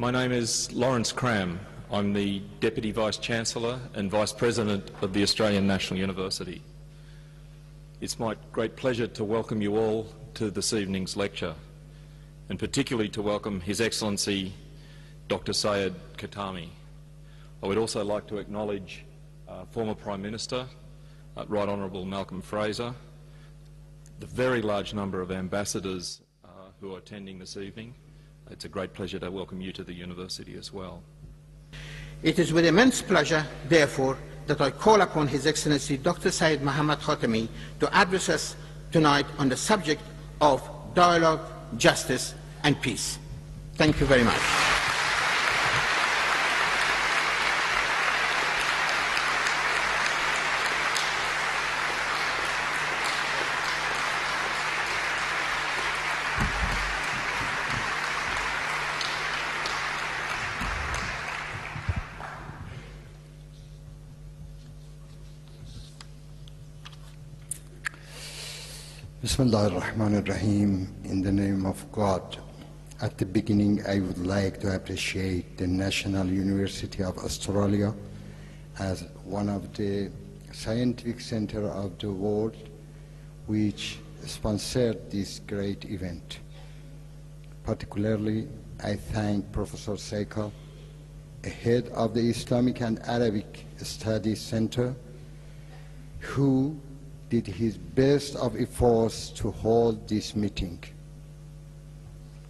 My name is Lawrence Cram. I'm the Deputy Vice Chancellor and Vice President of the Australian National University. It's my great pleasure to welcome you all to this evening's lecture, and particularly to welcome His Excellency Dr. Sayed Khatami. I would also like to acknowledge uh, former Prime Minister, uh, Right Honourable Malcolm Fraser, the very large number of ambassadors uh, who are attending this evening. It's a great pleasure to welcome you to the university as well. It is with immense pleasure, therefore, that I call upon His Excellency Dr. Said Muhammad Khatami to address us tonight on the subject of dialogue, justice and peace. Thank you very much. Bismillah ar-Rahman ar-Rahim. In the name of God. At the beginning, I would like to appreciate the National University of Australia as one of the scientific center of the world which sponsored this great event. Particularly, I thank Professor Seika, head of the Islamic and Arabic Studies Center, who did his best of efforts to hold this meeting.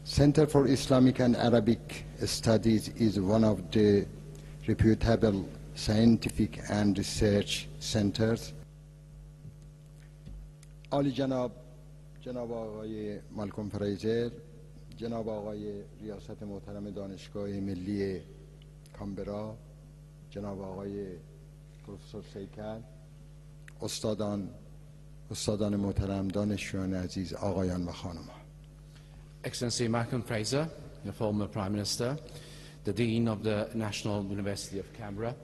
Center for Islamic and Arabic Studies is one of the reputable scientific and research centers. عالی جناب جناب آقای مالکوم فریزر جناب آقای ریاست محترم دانشگاه ملی کامبرا جناب آقای پروفسور سیکل استادان استادان محترم دانشجویان عزیز آقایان و خانمان Excellency Malcolm Fraser, the former Prime Minister, the Dean of the National University of Canberra,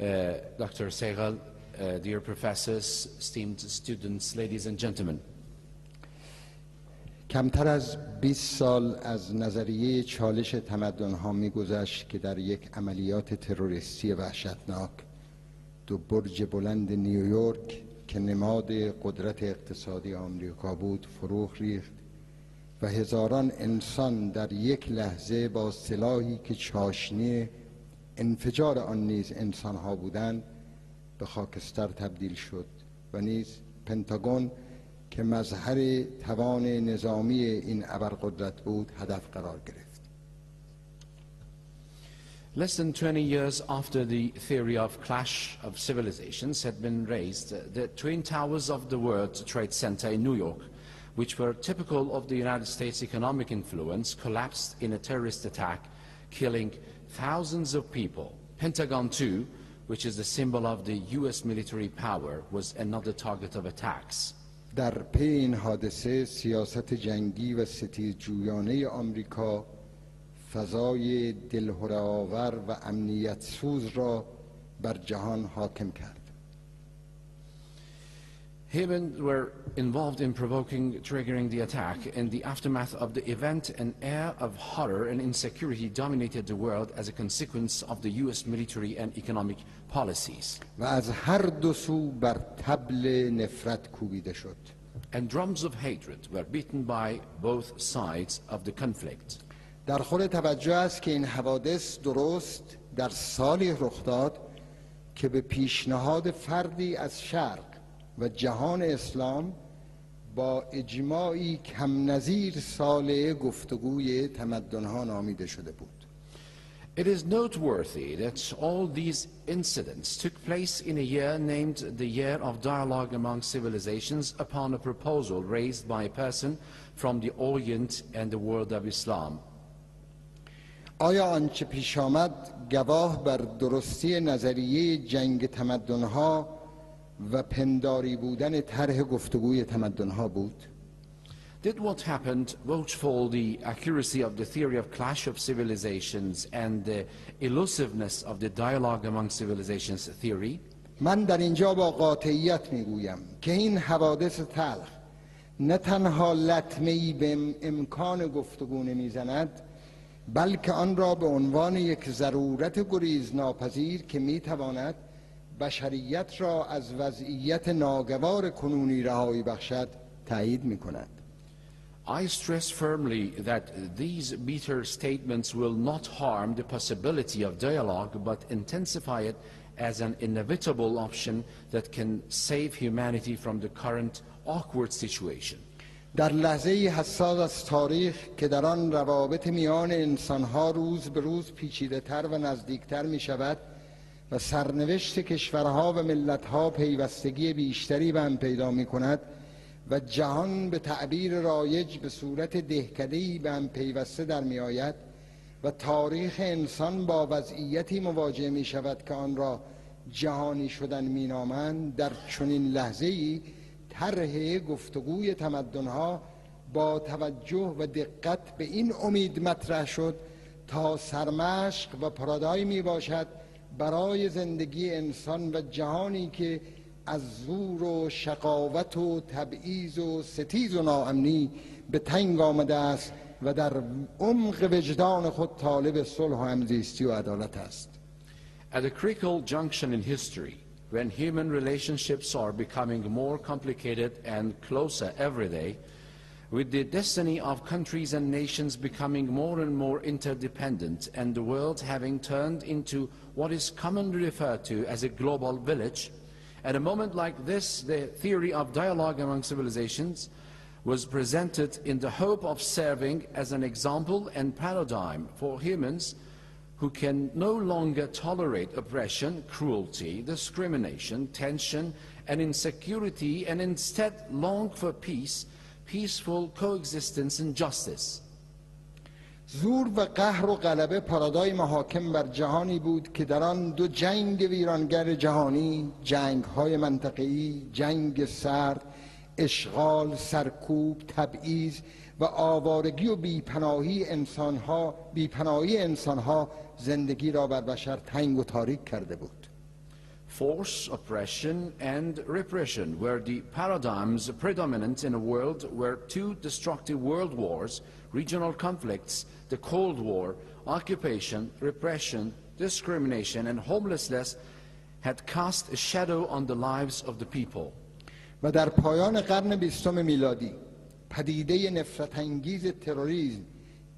uh, Dr. Segal, uh, dear professors, esteemed students, ladies and gentlemen. کمتر از 20 سال از نظریه چالش تمدن ها می گذشت که در یک عملیات تروریستی وحشتناک دو برج بلند نیویورک که نماد قدرت اقتصادی آمریکا بود فروخ ریخت و هزاران انسان در یک لحظه با سلاحی که چاشنی انفجار آن نیز انسان ها بودند به خاکستر تبدیل شد و نیز پنتاگون که مظهر توان نظامی این ابرقدرت بود هدف قرار گرفت. Less than 20 years after the theory of clash of civilizations had been raised, the Twin Towers of the World Trade Center in New York, which were typical of the United States' economic influence, collapsed in a terrorist attack, killing thousands of people. Pentagon 2, which is the symbol of the U.S. military power, was another target of attacks. در پی این حادثه سیاست جنگی و ستیز جویانه آمریکا فضای دلهره آور و امنیت سوز را بر جهان حاکم کرد Humans were involved in provoking, triggering the attack. In the aftermath of the event, an air of horror and insecurity dominated the world as a consequence of the U.S. military and economic policies. و از هر دو سو بر تبل نفرت کوبیده شد And drums of hatred were beaten by both sides of the conflict. در خور توجه است که این حوادث درست در سالی رخ داد که به پیشنهاد فردی از شرق و جهان اسلام با اجماعی کم نظیر سال گفتگوی تمدنها نامیده شده بود It is noteworthy that all these incidents took place in a year named the Year of Dialogue Among Civilizations upon a proposal raised by a person from the Orient and the world of Islam. آیا آنچه پیش آمد گواه بر درستی نظریه جنگ تمدنها و پنداری بودن طرح گفتگوی تمدنها بود؟ Did what happened vouch for the accuracy of the theory of clash of civilizations and the elusiveness of the dialogue among civilizations theory? من در اینجا با قاطعیت می‌گویم که این حوادث تلخ نه تنها لطمه ای به امکان گفتگو نمی‌زند بلکه آن را به عنوان یک ضرورت گریز ناپذیر که می‌تواند بشریت را از وضعیت ناگوار کنونی رهایی بخشد تایید می کند. I stress firmly that these bitter statements will not harm the possibility of dialogue but intensify it as an inevitable option that can save humanity from the current awkward situation. در لحظه حساس از تاریخ که در آن روابط میان انسانها روز به روز پیچیده تر و نزدیکتر می شود و سرنوشت کشورها و ملتها پیوستگی بیشتری به هم پیدا می کند و جهان به تعبیر رایج به صورت دهکدهی به هم پیوسته در می آید و تاریخ انسان با وضعیتی مواجه می شود که آن را جهانی شدن می نامند در چنین لحظه ای طرح گفتگوی تمدنها با توجه و دقت به این امید مطرح شد تا سرمشق و پرادای می باشد برای زندگی انسان و جهانی که از زور و شقاوت و تبعیض و ستیز و ناامنی به تنگ آمده است و در عمق وجدان خود طالب صلح و همزیستی و عدالت است. At a critical junction in history, when human relationships are becoming more complicated and closer every day, with the destiny of countries and nations becoming more and more interdependent and the world having turned into what is commonly referred to as a global village, at a moment like this, the theory of dialogue among civilizations was presented in the hope of serving as an example and paradigm for humans who can no longer tolerate oppression, cruelty, discrimination, tension, and insecurity, and instead long for peace, peaceful coexistence, and justice. زور و قهر و غلبه پارادایم حاکم بر جهانی بود که در آن دو جنگ ویرانگر جهانی جنگ های منطقه‌ای جنگ سرد اشغال سرکوب تبعیض و آوارگی و بیپناهی انسانها بیپناهی انسانها زندگی را بر بشر تنگ و تاریک کرده بود Force, oppression, and repression were the paradigms predominant in a world where two destructive world wars, regional conflicts, the Cold War, occupation, repression, discrimination, and homelessness had cast a shadow on the lives of the people. و در پایان قرن بیستم میلادی پدیده نفرت انگیز تروریسم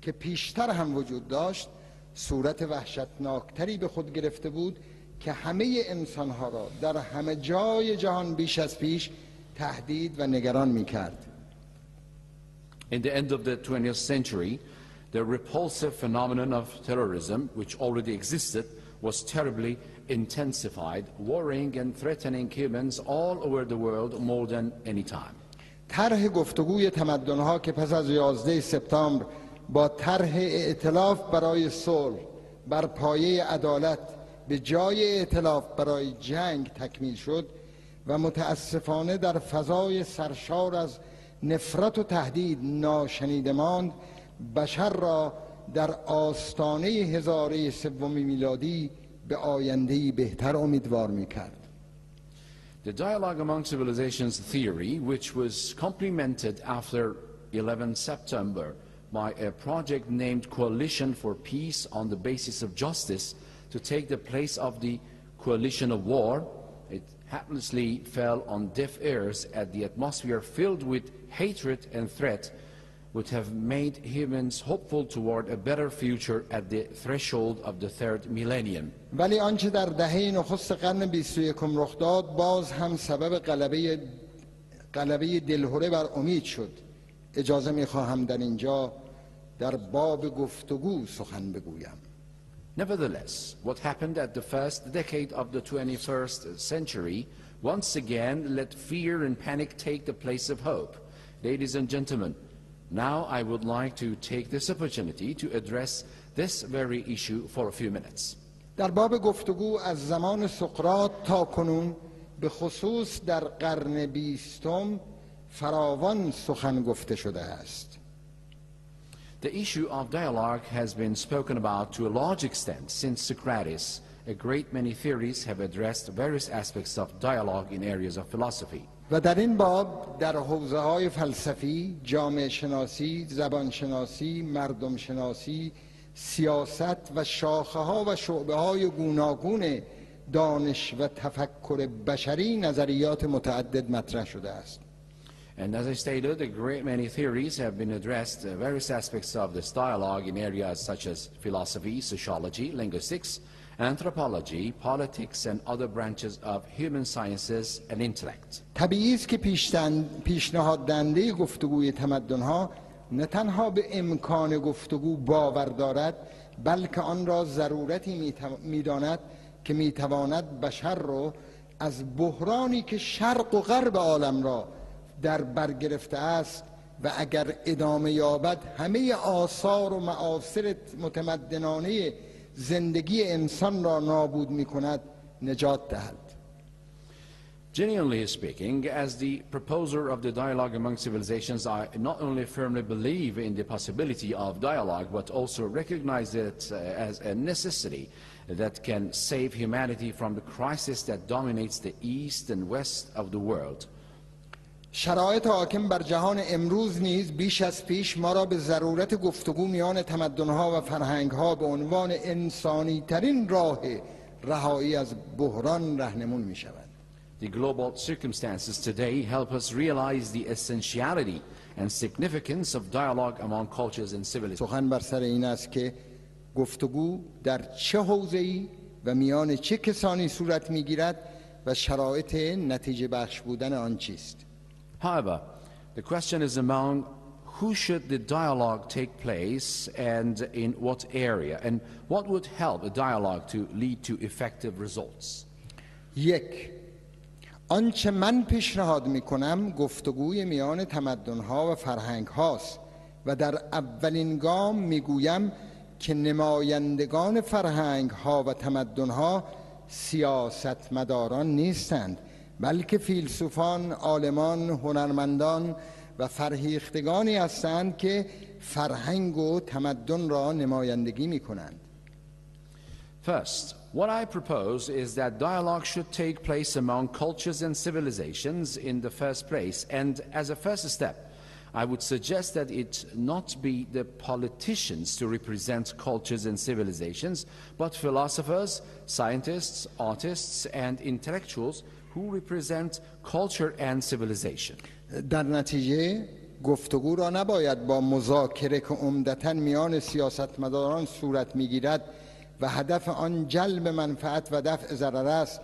که پیشتر هم وجود داشت صورت وحشتناکتری به خود گرفته بود که همه انسانها را در همه جای جهان بیش از پیش تهدید و نگران می کرد. In the end of the 20th century, the repulsive phenomenon of terrorism, which already existed, was terribly intensified, worrying and threatening humans all over the world more than any time. طرح گفتگوی تمدنها که پس از 11 سپتامبر با طرح ائتلاف برای صلح بر پایه عدالت به جای ائتلاف برای جنگ تکمیل شد و متاسفانه در فضای سرشار از نفرت و تهدید ناشنیده ماند بشر را در آستانه هزاره سوم میلادی به آینده بهتر امیدوار می کرد. The dialogue among civilizations theory, which was complemented after 11 September by a project named Coalition for Peace on the basis of justice to take the place of the coalition of war, it haplessly fell on deaf ears at the atmosphere filled with hatred and threat would have made humans hopeful toward a better future at the threshold of the third millennium. ولی آنچه در دهه نخست قرن 21 رخ داد باز هم سبب غلبه غلبه دلهوره بر امید شد اجازه میخواهم در اینجا در باب گفتگو سخن بگویم Nevertheless, what happened at the first decade of the 21st century once again let fear and panic take the place of hope. Ladies and gentlemen, now I would like to take this opportunity to address this very issue for a few minutes. در باب گفتگو از زمان سقراط تا کنون به خصوص در قرن بیستم فراوان سخن گفته شده است The issue of dialogue has been spoken about to a large extent since Socrates. A great many theories have addressed various aspects of dialogue in areas of philosophy. و در این باب در حوزه های فلسفی، جامعه شناسی، زبان شناسی، مردم شناسی، سیاست و شاخه ها و شعبه های گوناگون دانش و تفکر بشری نظریات متعدد مطرح شده است And as I stated, a great many theories have been addressed, uh, various aspects of this dialogue in areas such as philosophy, sociology, linguistics, anthropology, politics, and other branches of human sciences and intellect. طبیعی است که پیشنهاد دنده گفتگوی تمدن ها نه تنها به امکان گفتگو باور دارد بلکه آن را ضرورتی می‌داند که می‌تواند بشر رو از بحرانی که شرق و غرب عالم را در بر گرفته است و اگر ادامه یابد همه آثار و معاصر متمدنانه زندگی انسان را نابود می کند نجات دهد Genuinely speaking, as the proposer of the dialogue among civilizations, I not only firmly believe in the possibility of dialogue, but also recognize it uh, as a necessity that can save humanity from the crisis that dominates the east and west of the world. شرایط حاکم بر جهان امروز نیز بیش از پیش ما را به ضرورت گفتگو میان تمدنها و فرهنگها به عنوان انسانی ترین راه رهایی از بحران رهنمون می شود The global circumstances today help us realize the essentiality and significance of dialogue among cultures and civilizations. سخن بر سر این است که گفتگو در چه حوزه‌ای و میان چه کسانی صورت می‌گیرد و شرایط نتیجه بخش بودن آن چیست However, the question is among who should the dialogue take place and in what area, and what would help a dialogue to lead to effective results. یک آنچه من پیشنهاد می کنم گفتگوی میان تمدنها و فرهنگ هاست و در اولین گام می گویم که نمایندگان فرهنگ ها و تمدن ها سیاستمداران نیستند بلکه فیلسوفان، عالمان، هنرمندان و فرهیختگانی هستند که فرهنگ و تمدن را نمایندگی می کنند First, what I propose is that dialogue should take place among cultures and civilizations in the first place, and as a first step, I would suggest that it not be the politicians to represent cultures and civilizations, but philosophers, scientists, artists, and intellectuals who represent culture and civilization. در نتیجه گفتگو را نباید با مذاکره که عمدتا میان سیاستمداران صورت می‌گیرد و هدف آن جلب منفعت و دفع ضرر است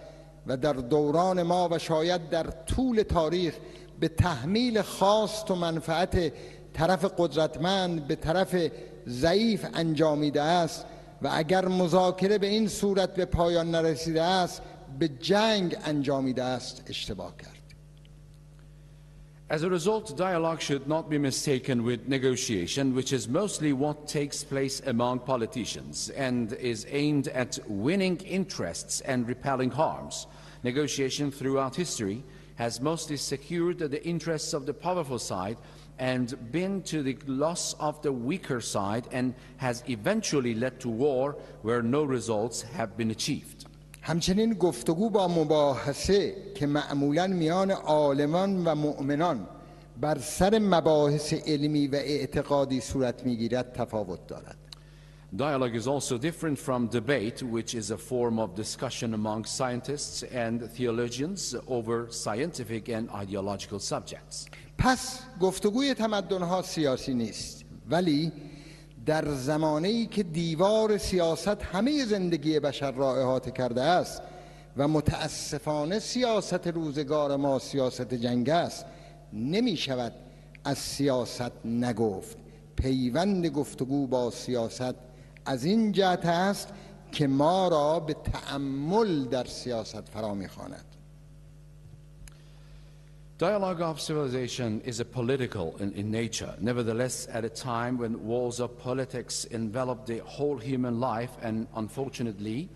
و در دوران ما و شاید در طول تاریخ به تحمیل خواست و منفعت طرف قدرتمند به طرف ضعیف انجامیده است و اگر مذاکره به این صورت به پایان نرسیده است به جنگ انجامیده است اشتباه کرد As a result, dialogue should not be mistaken with negotiation, which is mostly what takes place among politicians and is aimed at winning interests and repelling harms. Negotiation throughout history has mostly secured the interests of the powerful side and been to the loss of the weaker side and has eventually led to war where no results have been achieved. همچنین گفتگو با مباحثه که معمولا میان عالمان و مؤمنان بر سر مباحث علمی و اعتقادی صورت می‌گیرد تفاوت دارد Dialogue is also different from debate, which is a form of discussion among scientists and theologians over scientific and ideological subjects. پس گفتگوی تمدنها سیاسی نیست ولی در زمانه که دیوار سیاست همه زندگی بشر را احاطه کرده است و متاسفانه سیاست روزگار ما سیاست جنگ است نمی شود از سیاست نگفت. پیوند گفتگو با سیاست از این جهت است که ما را به تأمل در سیاست فرا می‌خواند. Dialogue of civilization is a political in, in nature. Nevertheless, at a time when walls of politics envelop the whole human life, and unfortunately,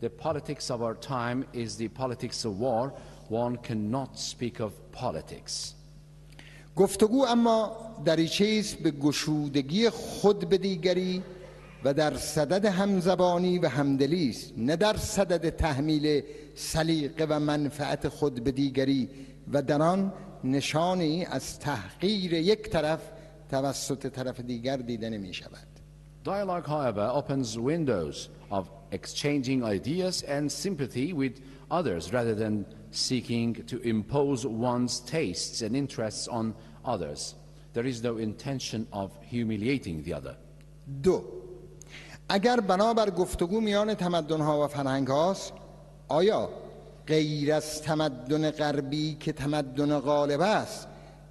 the politics of our time is the politics of war, one cannot speak of politics. گفتگو اما دریچه است به گشودگی خود به دیگری و در صدد همزبانی و همدلی است نه در صدد تحمیل سلیقه و منفعت خود به دیگری و در آن نشانی از تحقیر یک طرف توسط طرف دیگر دیده نمی شود Dialogue, however, opens windows of exchanging ideas and sympathy with others rather than seeking to impose one's tastes and interests on others. There is no intention of humiliating the other. دو اگر بنابر گفتگو میان تمدن ها و فرهنگ هاست آیا غیر از تمدن غربی که تمدن غالب است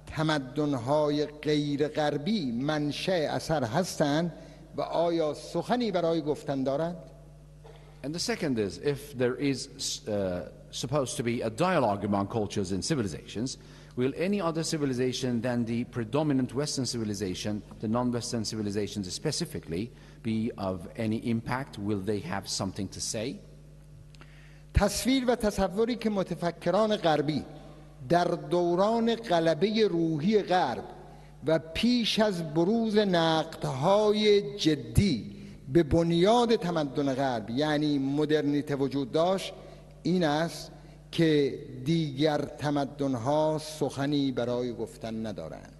تمدن های غیر غربی منشأ اثر هستند و آیا سخنی برای گفتن دارند And the second is if there is uh, supposed to be a dialogue among cultures and civilizations, will any other civilization than the predominant Western civilization, the non Western civilizations specifically, be of any impact? Will they have something to say? تصویر و تصوری که متفکران غربی در دوران غلبه روحی غرب و پیش از بروز نقدهای جدی به بنیاد تمدن غرب یعنی مدرنیته وجود داشت این است که دیگر تمدنها سخنی برای گفتن ندارند.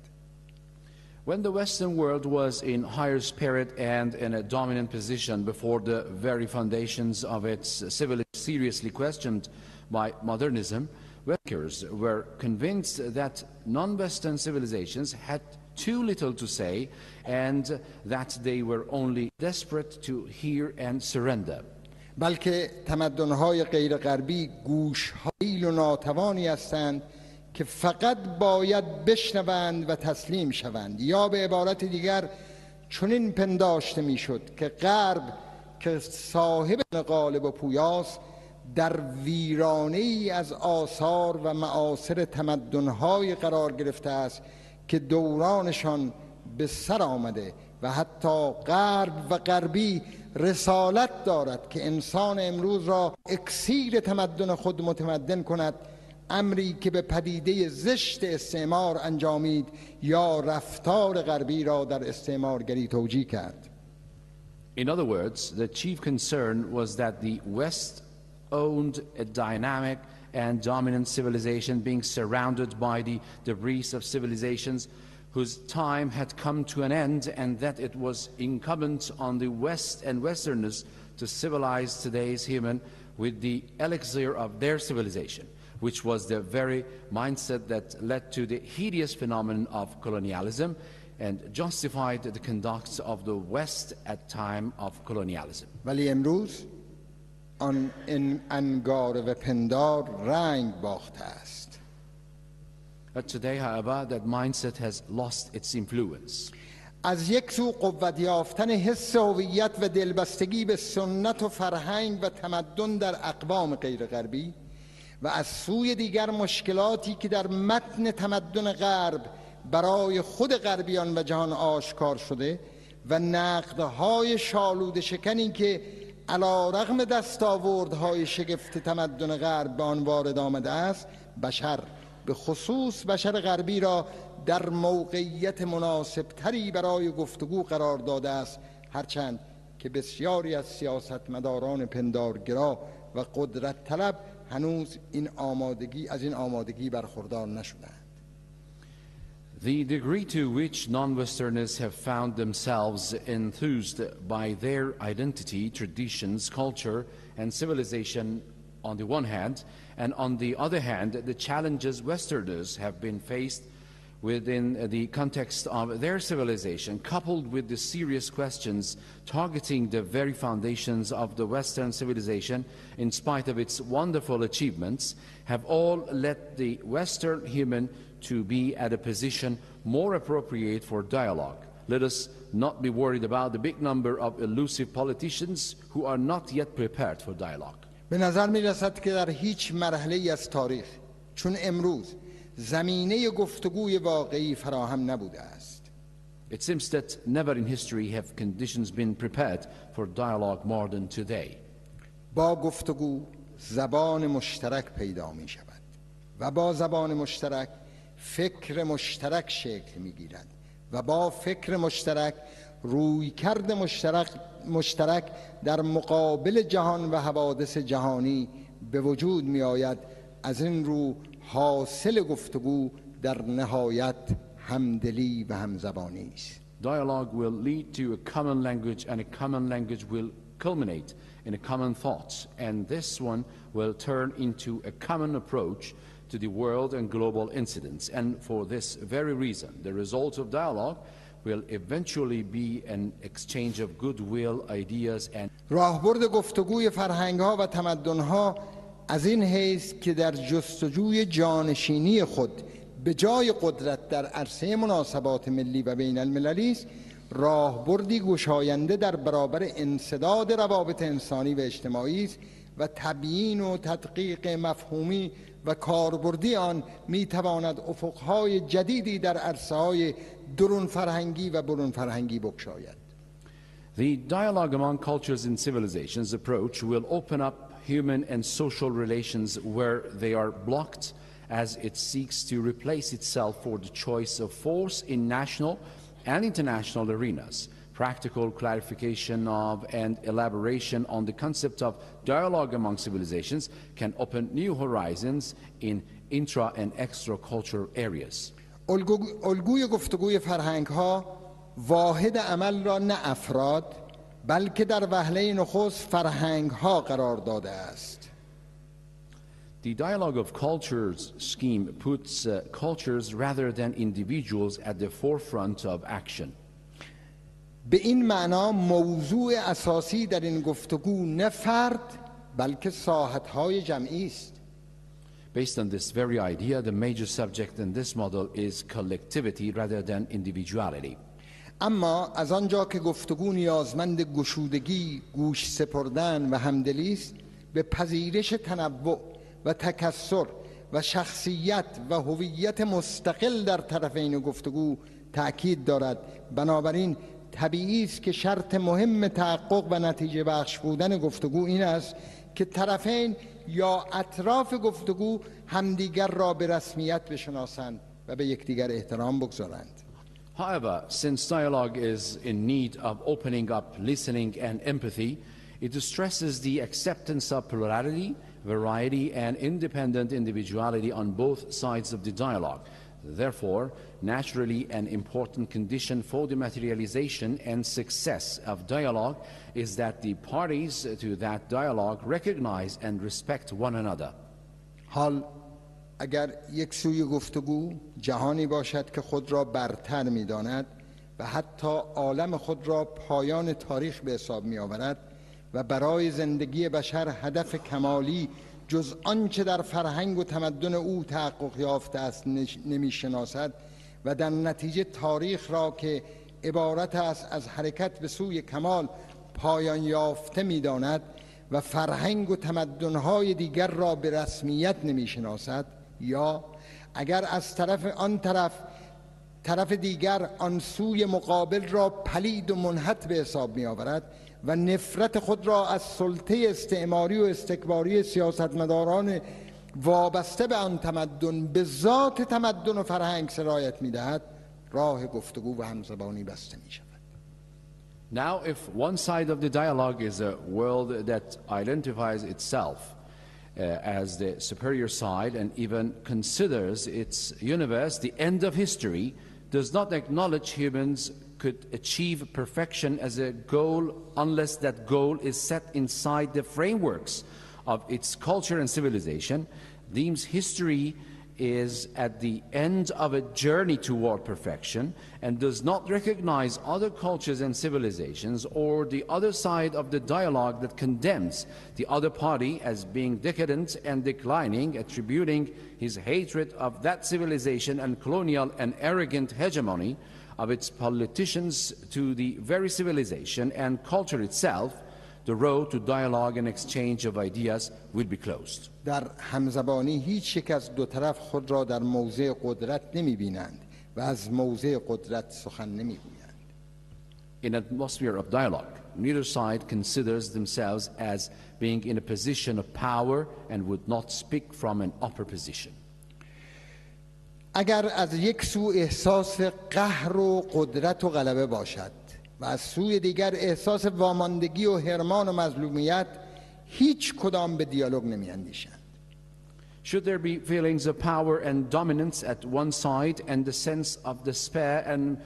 When the Western world was in higher spirit and in a dominant position before the very foundations of its civilization seriously questioned by modernism, workers were convinced that non-Western civilizations had too little to say and that they were only desperate to hear and surrender. بلکه تمدنهای غیر غربی گوش و ناتوانی هستند که فقط باید بشنوند و تسلیم شوند. یا به عبارت دیگر چنین پنداشته می‌شد که غرب که صاحب غالب و پویاست در ویرانه ای از آثار و معاصر تمدنهای قرار گرفته است که دورانشان به سر آمده و حتی غرب و غربی رسالت دارد که انسان امروز را اکسیر تمدن خود متمدن کند امری که به پدیده زشت استعمار انجامید یا رفتار غربی را در استعمارگری توجیه کرد In other words, the chief concern was that the West owned a dynamic and dominant civilization being surrounded by the debris of civilizations whose time had come to an end and that it was incumbent on the West and Westerners to civilize today's human with the elixir of their civilization, which was the very mindset that led to the hideous phenomenon of colonialism and justified the conduct of the West at time of colonialism. ولی امروز آن انگار و پندار رنگ باخته است But today, however, that mindset has lost its influence. از یک سو قوت یافتن حس هویت و دلبستگی به سنت و فرهنگ و تمدن در اقوام غیر غربی و از سوی دیگر مشکلاتی که در متن تمدن غرب برای خود غربیان و جهان آشکار شده و نقدهای شالود شکنی که علا رغم دستاوردهای شگفت تمدن غرب به آن وارد آمده است بشر به خصوص بشر غربی را در موقعیت مناسب تری برای گفتگو قرار داده است هرچند که بسیاری از سیاستمداران پندارگرا و قدرت طلب هنوز این آمادگی از این آمادگی برخوردار نشدند The degree to which non-Westerners have found themselves enthused by their identity, traditions, culture, and civilization on the one hand, and on the other hand, the challenges Westerners have been faced within the context of their civilization, coupled with the serious questions targeting the very foundations of the Western civilization, in spite of its wonderful achievements, have all led the Western human to be at a position more appropriate for dialogue. Let us not be worried about the big number of elusive politicians who are not yet prepared for dialogue. به نظر می رسد که در هیچ مرحله از تاریخ چون امروز زمینه گفتگوی واقعی فراهم نبوده است. It seems that never in history have conditions been prepared for dialogue more than today. با گفتگو زبان مشترک پیدا می شود و با زبان مشترک فکر مشترک شکل می گیرد و با فکر مشترک روی کرد مشترک, مشترک در مقابل جهان و حوادث جهانی به وجود می آید از این رو حاصل گفتگو در نهایت همدلی و همزبانی است Dialogue will lead to a common language, and a common language will culminate in a common thought, and this one will turn into a common approach to the world and global incidents. And for this very reason, the result of dialogue will eventually be an exchange of goodwill, ideas, and راهبرد گفتگوی فرهنگ ها و تمدن ها از این حیث که در جستجوی جانشینی خود به جای قدرت در عرصه مناسبات ملی و بین المللی است راهبردی گشاینده در برابر انصداد روابط انسانی و اجتماعی است و تبیین و تدقیق مفهومی و کاربردی آن می تواند افقهای جدیدی در عرصه های درون فرهنگی و برون فرهنگی بگشاید The dialogue among cultures and civilizations approach will open up human and social relations where they are blocked as it seeks to replace itself for the choice of force in national and international arenas. Practical clarification of and elaboration on the concept of dialogue among civilizations can open new horizons in intra and extra cultural areas. الگو- الگوی گفتگوی فرهنگ ها واحد عمل را نه افراد بلکه در وهله نخست فرهنگ ها قرار داده است The dialogue of cultures scheme puts uh, cultures rather than individuals at the forefront of action. به این معنا موضوع اساسی در این گفتگو نه فرد بلکه ساحت های جمعی است Based on this very idea, the major subject in this model is collectivity rather than individuality. اما از آنجا که گفتگو نیازمند گشودگی گوش سپردن و همدلی است به پذیرش تنوع و تکسر و شخصیت و هویت مستقل در طرفین گفتگو تأکید دارد. بنابراین طبیعی است که شرط مهم تحقق و نتیجه بخش بودن گفتگو این است که طرفین یا اطراف گفتگو همدیگر را به rسمیت بشناسند و به یکدیگر احترام بگذارند. However, since dialogue is in need of opening up, listening, and empathy, it stresses the acceptance of plurality, variety, and independent individuality on both sides of the dialogue. Therefore, naturally, an important condition for the materialization and success of dialogue is that the parties to that dialogue recognize and respect one another. Hal اگر یک سوی گفتگو جهانی باشد که خود را برتر می داند و حتی عالم خود را پایان تاریخ به حساب می آورد و برای زندگی بشر هدف کمالی جز آنچه در فرهنگ و تمدن او تحقق یافته است نمی شناسد و در نتیجه تاریخ را که عبارت است از حرکت به سوی کمال پایان یافته می داند و فرهنگ و تمدنهای دیگر را به رسمیت نمی شناسد یا اگر از طرف آن طرف طرف دیگر آن سوی مقابل را پلید و منحت به حساب می آورد و نفرت خود را از سلطه استعماری و استکباری سیاستمداران وابسته به آن تمدن به ذات تمدن و فرهنگ سرایت می دهد راه گفتگو و همزبانی بسته می شود Now, if one side of the dialogue is a world that identifies itself Uh, as the superior side and even considers its universe the end of history, does not acknowledge humans could achieve perfection as a goal unless that goal is set inside the frameworks of its culture and civilization, deems history is at the end of a journey toward perfection and does not recognize other cultures and civilizations or the other side of the dialogue that condemns the other party as being decadent and declining, attributing his hatred of that civilization and colonial and arrogant hegemony of its politicians to the very civilization and culture itself, the road to dialogue and exchange of ideas will be closed. در همزبانی هیچ یک از دو طرف خود را در موضع قدرت نمی بینند و از موضع قدرت سخن نمی گویند In an atmosphere of dialogue, neither side considers themselves as being in a position of power and would not speak from an upper position. اگر از یک سو احساس قهر و قدرت و غلبه باشد و از سوی دیگر احساس واماندگی و حرمان و مظلومیت هیچ کدام به دیالوگ نمی اندیشند Should there be feelings of power and dominance at one side and the sense of despair and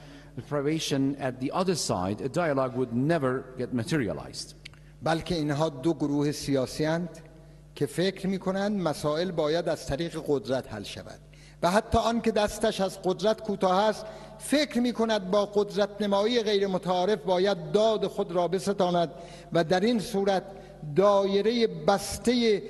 privation at the other side, a dialogue would never get materialized. بلکه اینها دو گروه سیاسی هستند که فکر می کنند مسائل باید از طریق قدرت حل شود و حتی آن که دستش از قدرت کوتاه است فکر می کند با قدرت نمایی غیر متعارف باید داد خود را بستاند و در این صورت دایره بسته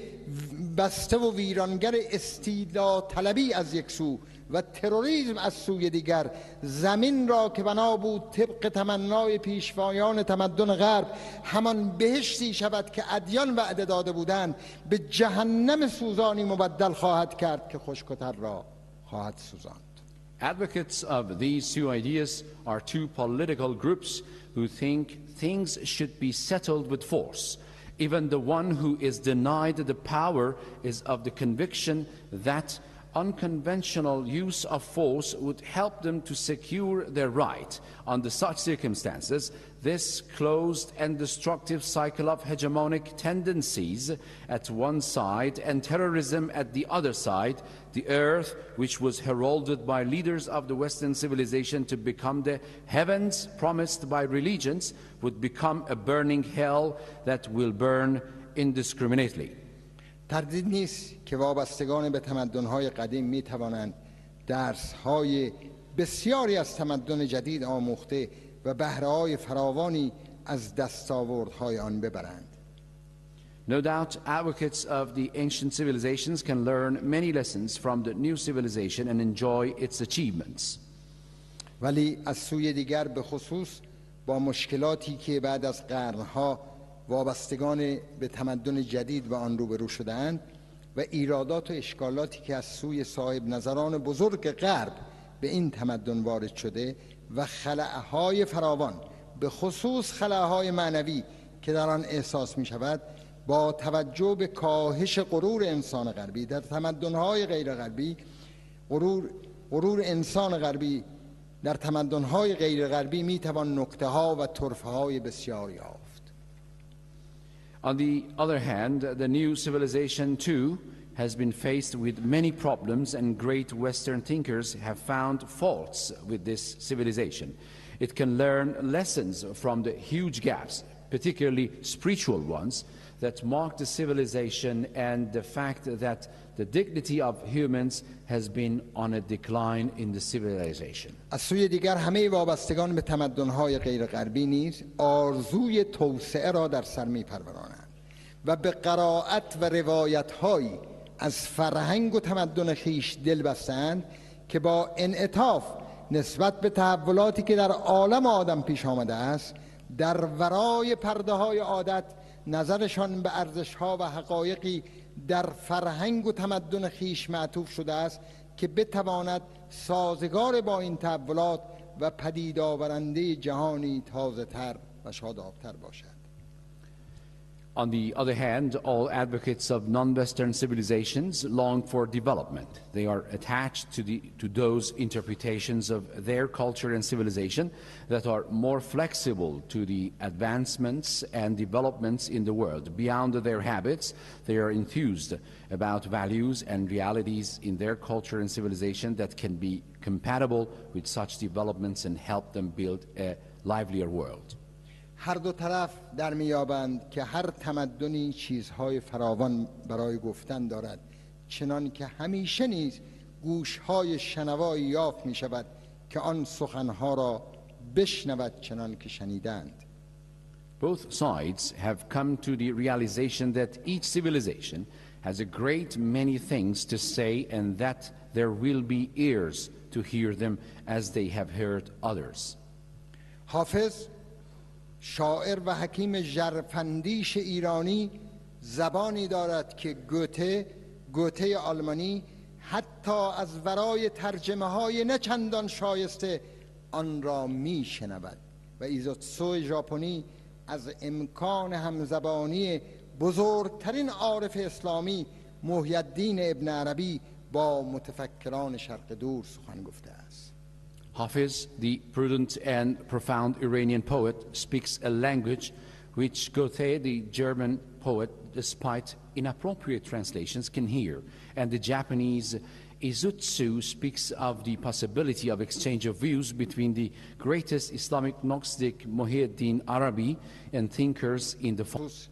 بسته و ویرانگر استیلا طلبی از یک سو و تروریسم از سوی دیگر زمین را که بنا بود طبق تمنای پیشوایان تمدن غرب همان بهشتی شود که ادیان وعده داده بودند به جهنم سوزانی مبدل خواهد کرد که خشکتر را خواهد سوزاند Advocates of these two ideas are two political groups who think things should be settled with force. Even the one who is denied the power is of the conviction that unconventional use of force would help them to secure their right. Under such circumstances, this closed and destructive cycle of hegemonic tendencies at one side and terrorism at the other side, the earth, which was heralded by leaders of the Western civilization to become the heavens promised by religions, would become a burning hell that will burn indiscriminately. تردید نیست که وابستگان به تمدن‌های قدیم می توانند درس‌های بسیاری از تمدن جدید آموخته و بهره‌های فراوانی از دستاوردهای آن ببرند. No doubt, advocates of the ancient civilizations can learn many lessons from the new civilization and enjoy its achievements. ولی از سوی دیگر به خصوص با مشکلاتی که بعد از قرنها وابستگان به تمدن جدید و آن روبرو شدهاند و ایرادات و اشکالاتی که از سوی صاحب نظران بزرگ غرب به این تمدن وارد شده و خلعهای فراوان به خصوص خلعهای معنوی که در آن احساس می شود با توجه به کاهش غرور انسان غربی در تمدنهای غیر غربی غرور, غرور انسان غربی در تمدنهای غیر غربی می توان نکته ها و طرفه های بسیاری یافت. On the other hand, the new civilization too has been faced with many problems, and great Western thinkers have found faults with this civilization. It can learn lessons from the huge gaps, particularly spiritual ones, that mark the civilization and the fact that the dignity of humans has been on a decline in the civilization. از سوی دیگر همه وابستگان به تمدن‌های غیر غربی نیز آرزوی توسعه را در سر می‌پرورانند و به قرائت و روایت‌هایی از فرهنگ و تمدن خیش دل بستند که با انعطاف نسبت به تحولاتی که در عالم آدم پیش آمده است در ورای پرده های عادت نظرشان به ارزش ها و حقایقی در فرهنگ و تمدن خیش معطوف شده است که بتواند سازگار با این تحولات و پدید آورنده جهانی تازه تر و شادابتر باشد. On the other hand, all advocates of non Western civilizations long for development. They are attached to, the, to those interpretations of their culture and civilization that are more flexible to the advancements and developments in the world. Beyond their habits, they are enthused about values and realities in their culture and civilization that can be compatible with such developments and help them build a livelier world. هر دو طرف در میابند که هر تمدنی چیزهای فراوان برای گفتن دارد چنان که همیشه نیز گوشهای شنوایی یافت می شود که آن سخنها را بشنود چنان که شنیدند Both sides have come to the realization that each civilization has a great many things to say and that there will be ears to hear them as they have heard others. حافظ شاعر و حکیم جرفندیش ایرانی زبانی دارد که گوته گوته آلمانی حتی از ورای ترجمه های نه چندان شایسته آن را می شنود و ایزوتسو ژاپنی از امکان همزبانی بزرگترین عارف اسلامی محی ابن عربی با متفکران شرق دور سخن گفته Hafiz, the prudent and profound Iranian poet, speaks a language which Goethe, the German poet, despite inappropriate translations, can hear. And the Japanese Izutsu speaks of the possibility of exchange of views between the greatest Islamic Gnostic Muhyiddin Arabi and thinkers in the خصوص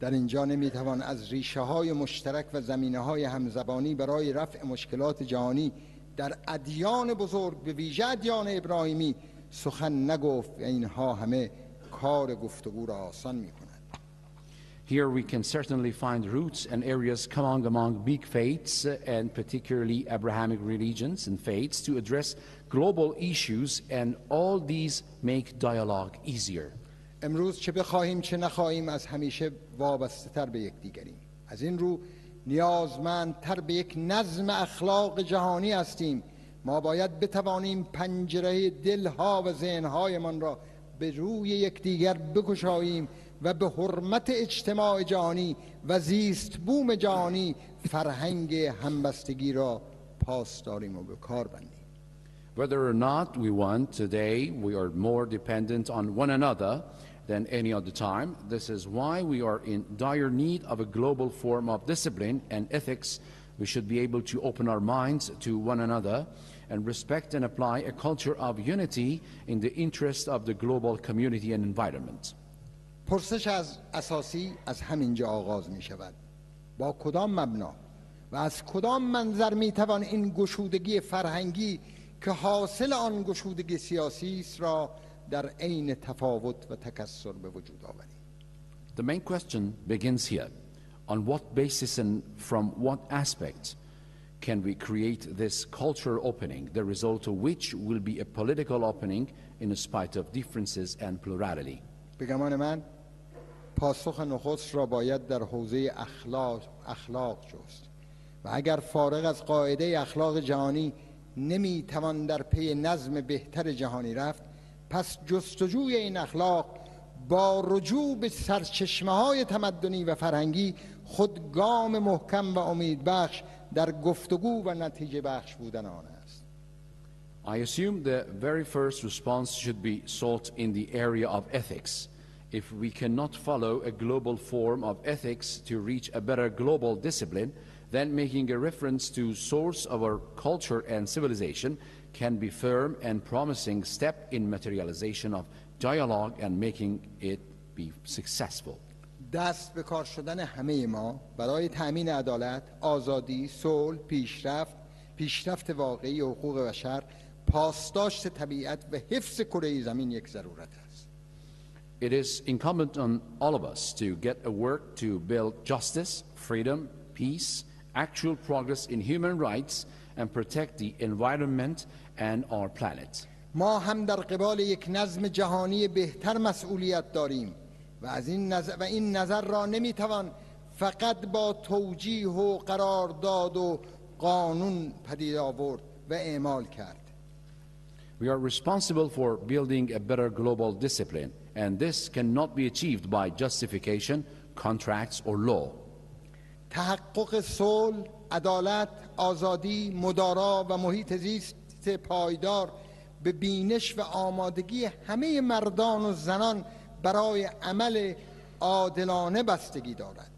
در اینجا نمیتوان از ریشه های مشترک و زمینه های همزبانی برای رفع مشکلات جهانی در ادیان بزرگ به ویژه ادیان ابراهیمی سخن نگفت اینها همه کار گفتگو را آسان می کند. Here we can certainly find roots and areas common among big faiths uh, and particularly Abrahamic religions and faiths to address global issues and all these make dialogue easier. امروز چه بخواهیم چه نخواهیم از همیشه وابسته تر به یکدیگریم از این رو نیازمندتر به یک نظم اخلاق جهانی هستیم. ما باید بتوانیم پنجره دلها و ذهنهایمان را به روی یکدیگر بگشاییم و به حرمت اجتماع جهانی و زیست بوم جهانی فرهنگ همبستگی را پاس داریم و به کار بندیم. Whether or not we want today, we are more dependent on one another than any other time. This is why we are in dire need of a global form of discipline and ethics. We should be able to open our minds to one another and respect and apply a culture of unity in the interest of the global community and environment. پرسش از اساسی از همینجا آغاز می شود با کدام مبنا و از کدام منظر می توان این گشودگی فرهنگی که حاصل آن گشودگی سیاسی است را در عین تفاوت و تکسر به وجود آوریم The main question begins here. On what basis and from what aspect can we create this cultural opening, the result of which will be a political opening in spite of differences and plurality? به گمان من پاسخ نخست را باید در حوزه اخلاق, اخلاق جست و اگر فارغ از قاعده اخلاق جهانی نمی توان در پی نظم بهتر جهانی رفت پس جستجوی این اخلاق با رجوع به سرچشمه های تمدنی و فرهنگی خود گام محکم و امیدبخش در گفتگو و نتیجه بخش بودن آن است I assume the very first response should be sought in the area of ethics. If we cannot follow a global form of ethics to reach a better global discipline, then making a reference to source of our culture and civilization can be firm and promising step in materialization of dialogue and making it be successful. دست به کار شدن همه ما برای تأمین عدالت، آزادی، صلح، پیشرفت، پیشرفت واقعی حقوق بشر، پاسداشت طبیعت و حفظ کره زمین یک ضرورت است. It is incumbent on all of us to get a work to build justice, freedom, peace, actual progress in human rights, and protect the environment and our planet. ما هم در قبال یک نظم جهانی بهتر مسئولیت داریم و از این نظر و این نظر را نمی‌توان فقط با توجیه و قرارداد و قانون پدید آورد و اعمال کرد We are responsible for building a better global discipline, and this cannot be achieved by justification, contracts, or law. تحقق صلح، عدالت، آزادی، مدارا و محیط زیست پایدار به بینش و آمادگی همه مردان و زنان برای عمل عادلانه بستگی دارد.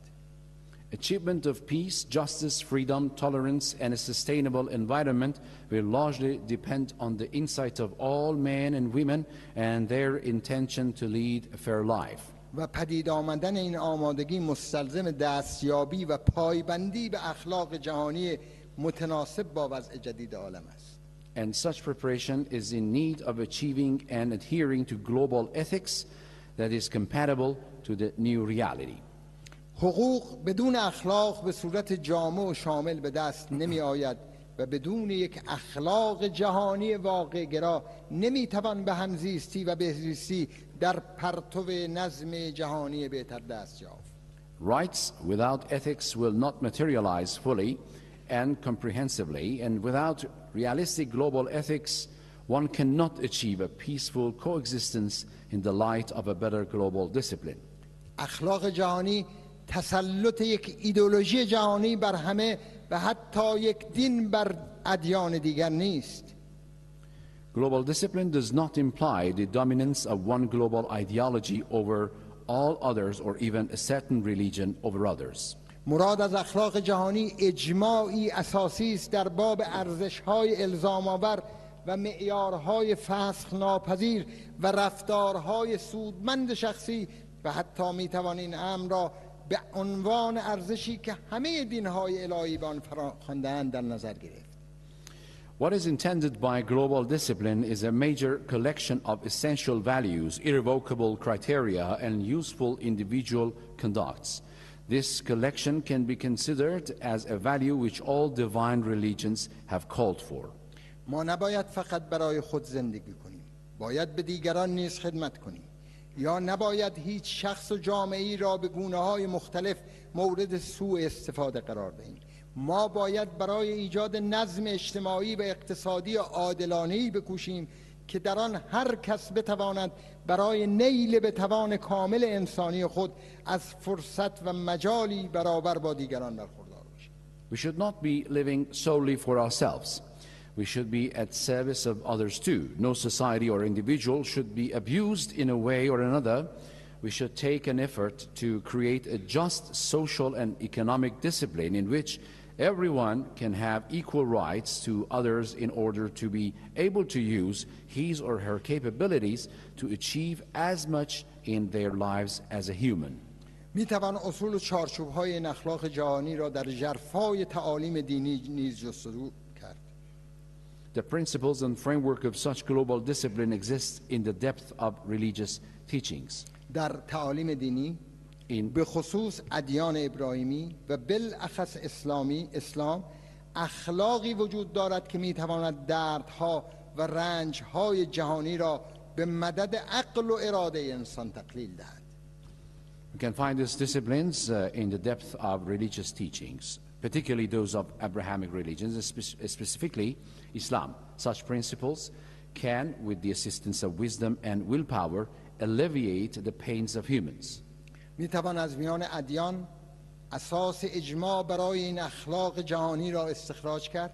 Achievement of peace, justice, freedom, tolerance, and a sustainable environment will largely depend on the insight of all men and women and their intention to lead a fair life. و پدید آمدن این آمادگی مستلزم دستیابی و پایبندی به اخلاق جهانی متناسب با وضع جدید عالم است. And such preparation is in need of achieving and adhering to global ethics that is compatible to the new reality. حقوق بدون اخلاق به صورت جامع و شامل به دست نمی آید و بدون یک اخلاق جهانی واقع گرا نمی توان به همزیستی و بهزیستی در پرتو نظم جهانی بهتر دست یافت. Rights without ethics will not materialize fully and comprehensively, and without realistic global ethics, one cannot achieve a peaceful coexistence in the light of a better global discipline. اخلاق جهانی تسلط یک ایدولوژی جهانی بر همه و حتی یک دین بر ادیان دیگر نیست Global discipline does not imply the dominance of one global ideology over all others or even a certain religion over others. مراد از اخلاق جهانی اجماعی اساسی است در باب ارزش‌های الزام آور و معیارهای فسخ ناپذیر و رفتارهای سودمند شخصی و حتی می‌توان این امر را به عنوان ارزشی که همه دینهای الهی به آن فراخواندهاند در نظر گرفت What is intended by global discipline is a major collection of essential values, irrevocable criteria, and useful individual conducts. This collection can be considered as a value which all divine religions have called for. ما نباید فقط برای خود زندگی کنیم باید به دیگران نیز خدمت کنیم یا نباید هیچ شخص و جامعه را به گونه های مختلف مورد سوء استفاده قرار دهیم ما باید برای ایجاد نظم اجتماعی و اقتصادی عادلانه‌ای بکوشیم که در آن هر کس بتواند برای نیل به توان کامل انسانی خود از فرصت و مجالی برابر با دیگران برخوردار باشد We should not be living solely for ourselves. We should be at service of others too. No society or individual should be abused in a way or another. We should take an effort to create a just social and economic discipline in which everyone can have equal rights to others in order to be able to use his or her capabilities to achieve as much in their lives as a human. می توان اصول و چارچوب های این اخلاق جهانی را در جرفای تعالیم دینی نیز جستجو کرد The principles and framework of such global discipline exist in the depth of religious teachings. در تعالیم دینی In به خصوص ادیان ابراهیمی و بالاخص اسلامی اسلام اخلاقی وجود دارد که می تواند دردها و رنجهای جهانی را به مدد عقل و اراده انسان تقلیل دهد We can find these disciplines uh, in the depth of religious teachings, particularly those of Abrahamic religions, spe- specifically Islam. Such principles can, with the assistance of wisdom and willpower, alleviate the pains of humans. می توان از میان ادیان اساس اجماع برای این اخلاق جهانی را استخراج کرد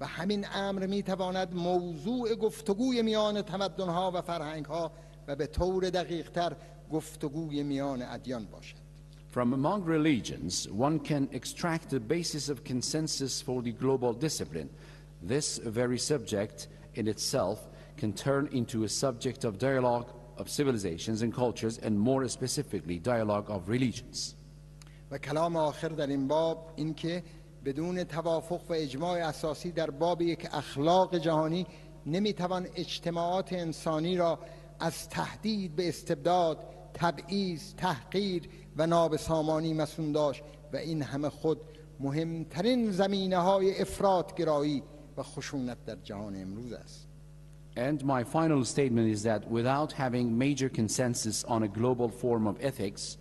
و همین امر می تواند موضوع گفتگوی میان تمدنها و فرهنگها و به طور دقیقتر گفتگوی میان ادیان باشد From among religions, one can extract the basis of consensus for the global discipline. This very subject in itself can turn into a subject of dialogue of civilizations and cultures, and more specifically, dialogue of religions. و کلام آخر در این باب این که بدون توافق و اجماع اساسی در باب یک اخلاق جهانی نمی‌توان اجتماعات انسانی را از تهدید به استبداد تبعیض تحقیر و نابسامانی مسون داشت و این همه خود مهمترین زمینه های گرایی و خشونت در جهان امروز است And my final statement is that without having major consensus on a global form of ethics,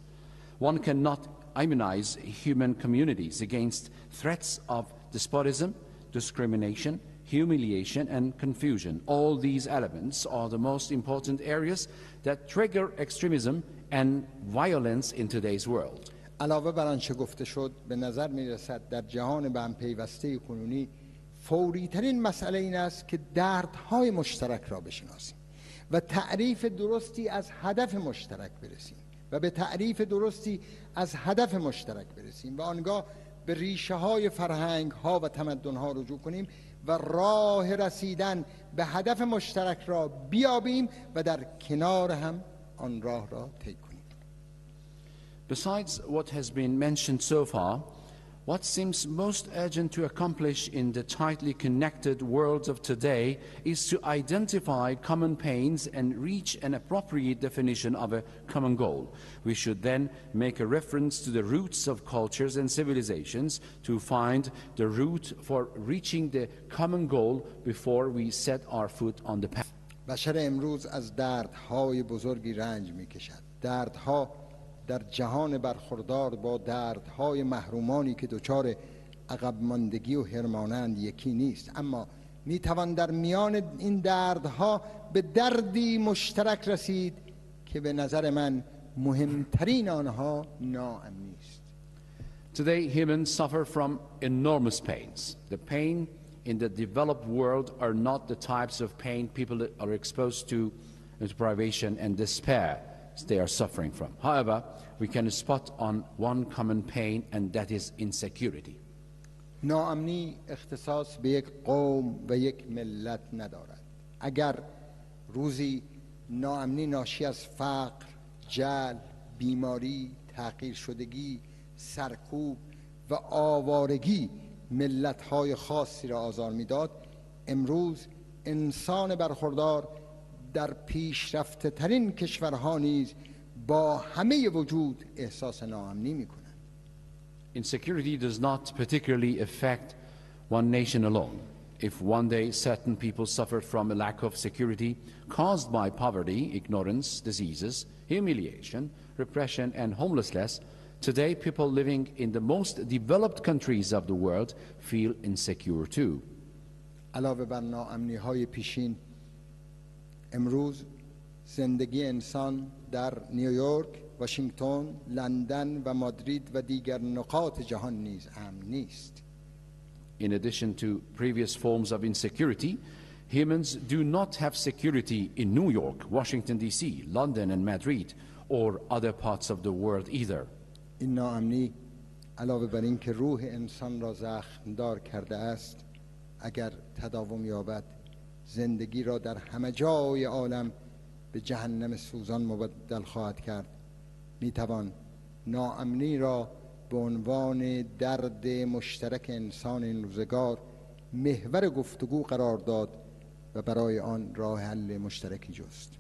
one cannot immunize human communities against threats of despotism, discrimination, humiliation, and confusion. All these elements are the most important areas that trigger extremism and violence in today's world. علاوه بر آنچه گفته شد به نظر می رسد در جهان به هم پیوسته کنونی فوری ترین مسئله این است که دردهای مشترک را بشناسیم و تعریف درستی از هدف مشترک برسیم و به تعریف درستی از هدف مشترک برسیم و آنگاه به ریشه های فرهنگ ها و تمدن ها رجوع کنیم و راه رسیدن به هدف مشترک را بیابیم و در کنار هم آن راه را طی کنیم. Besides what has been mentioned so far, what seems most urgent to accomplish in the tightly connected world of today is to identify common pains and reach an appropriate definition of a common goal. We should then make a reference to the roots of cultures and civilizations to find the route for reaching the common goal before we set our foot on the path. بشر امروز از دردهای بزرگی رنج می کشد دردها در جهان برخوردار با دردهای محرومانی که دچار عقب ماندگی و هرمانند یکی نیست اما می توان در میان این دردها به دردی مشترک رسید که به نظر من مهمترین آنها ناامنی است Today, humans suffer from enormous pains. The pain in the developed world are not the types of pain people are exposed to as privation and despair. They are suffering from. However, we can spot on one common pain, and that is insecurity. ناامنی اختصاص به یک قوم و یک ملت ندارد اگر روزی ناامنی ناشی از فقر جل بیماری تغییر شدگی سرکوب و آوارگی ملت های خاصی را آزار می‌داد امروز انسان برخوردار در پیشرفته ترین کشورها نیز با همه وجود احساس ناامنی می کنند Insecurity does not particularly affect one nation alone. If one day certain people suffered from a lack of security caused by poverty, ignorance, diseases, humiliation, repression, and homelessness, today people living in the most developed countries of the world feel insecure too. علاوه بر ناامنی های پیشین امروز زندگی انسان در نیویورک، واشنگتن، لندن و مادرید و دیگر نقاط جهان نیز امن نیست. In addition to previous forms of insecurity, humans do not have security in New York, Washington, D.C., London, and Madrid, or other parts of the world either. این ناامنی علاوه بر اینکه روح انسان را زخمدار کرده است اگر تداوم یابد زندگی را در همه جای عالم به جهنم سوزان مبدل خواهد کرد. می‌توان ناامنی را به عنوان درد مشترک انسان این روزگار محور گفتگو قرار داد و برای آن راه حل مشترکی جست.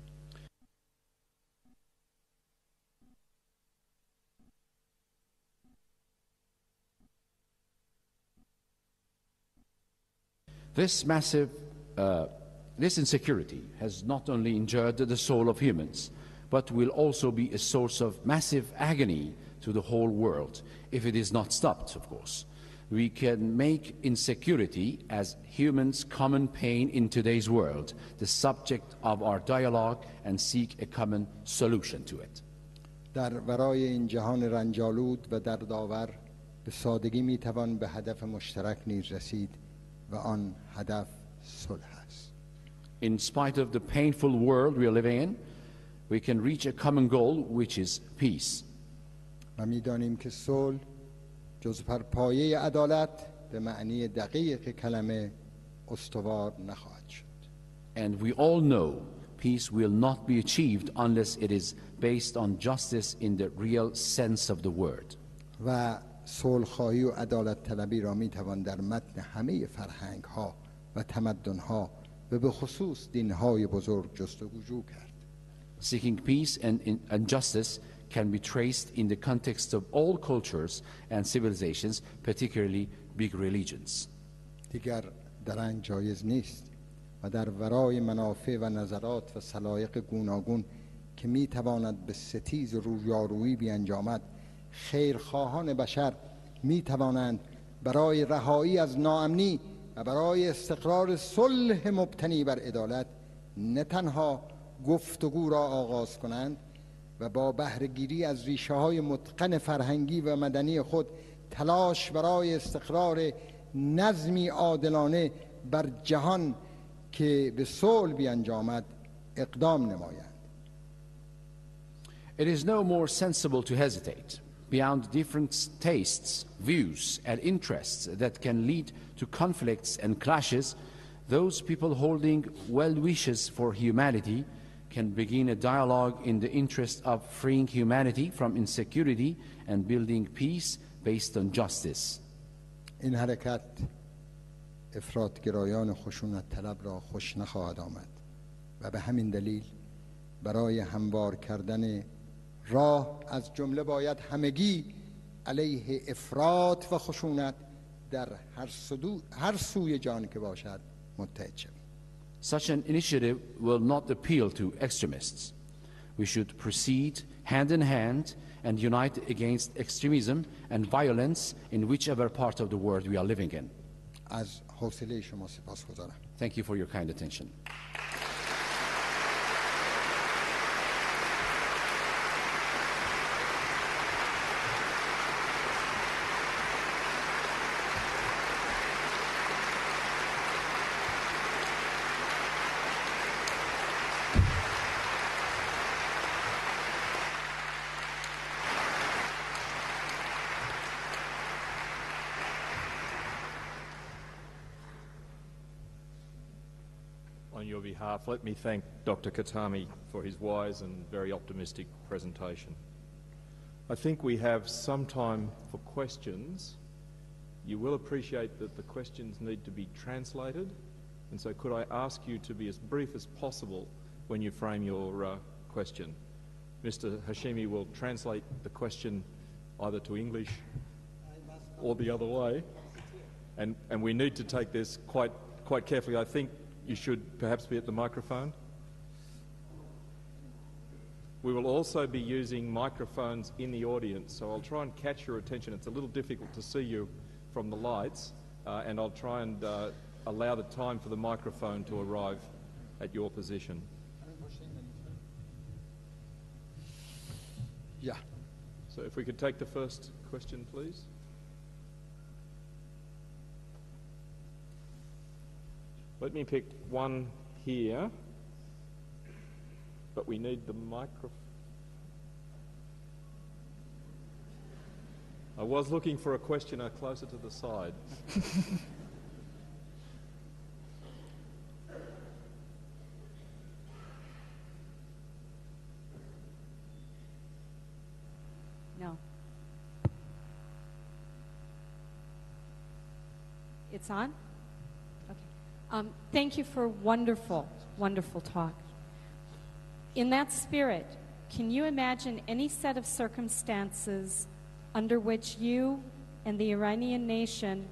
This massive, uh, this insecurity has not only injured the soul of humans, but will also be a source of massive agony to the whole world if it is not stopped, of course. We can make insecurity as humans' common pain in today's world the subject of our dialogue and seek a common solution to it. در ورای این جهان رنجالود و دردآور به سادگی میتوان به هدف مشترک نیز رسید و آن هدف صلح است In spite of the painful world we are living in, we can reach a common goal, which is peace. و میدانیم که صلح جز بر پایه عدالت به معنی دقیق کلمه استوار نخواهد شد And we all know peace will not be achieved unless it is based on justice in the real sense of the word. و صلحخواهی و عدالت طلبی را میتوان در متن همه فرهنگ ها و تمدن ها و به خصوص دین های بزرگ جستجو کرد Seeking peace and, and justice can be traced in the context of all cultures and civilizations, particularly big religions. دیگر درنگ جایز نیست و در ورای منافع و نظرات و سلایق گوناگون که می تواند به ستیز و رویارویی بیانجامد خیرخواهان بشر می توانند برای رهایی از ناامنی و برای استقرار صلح مبتنی بر عدالت نه تنها گفتگو را آغاز کنند و با بهرهگیری از ریشه های متقن فرهنگی و مدنی خود تلاش برای استقرار نظمی عادلانه بر جهان که به صلح بیانجامد اقدام نمایند. It is no more sensible to hesitate. beyond different tastes, views, and interests that can lead to conflicts and clashes. Those people holding well wishes for humanity can begin a dialogue in the interest of freeing humanity from insecurity and building peace based on justice. این حرکت افرادگرایان خشونت طلب را خوش نخواهد آمد و به همین دلیل برای هموار کردن راه از جمله باید همگی علیه افراد و خشونت در هر, سدو هر سوی جان که باشد متحد شویم Such an initiative will not appeal to extremists. We should proceed hand in hand and unite against extremism and violence in whichever part of the world we are living in. از حوصله شما سپاس گذارم Thank you for your kind attention. Behalf, let me thank Dr. Katami for his wise and very optimistic presentation. I think we have some time for questions. You will appreciate that the questions need to be translated, and so could I ask you to be as brief as possible when you frame your uh, question? Mr. Hashimi will translate the question either to English or the other way, and, and we need to take this quite, quite carefully. I think you should perhaps be at the microphone. We will also be using microphones in the audience, so I'll try and catch your attention. It's a little difficult to see you from the lights, uh, and I'll try and uh, allow the time for the microphone to arrive at your position. Yeah. So if we could take the first question, please. Let me pick one here, but we need the microphone. I was looking for a questioner closer to the side. No. It's on? Um, thank you for a wonderful, wonderful talk. In that spirit, can you imagine any set of circumstances under which you and the Iranian nation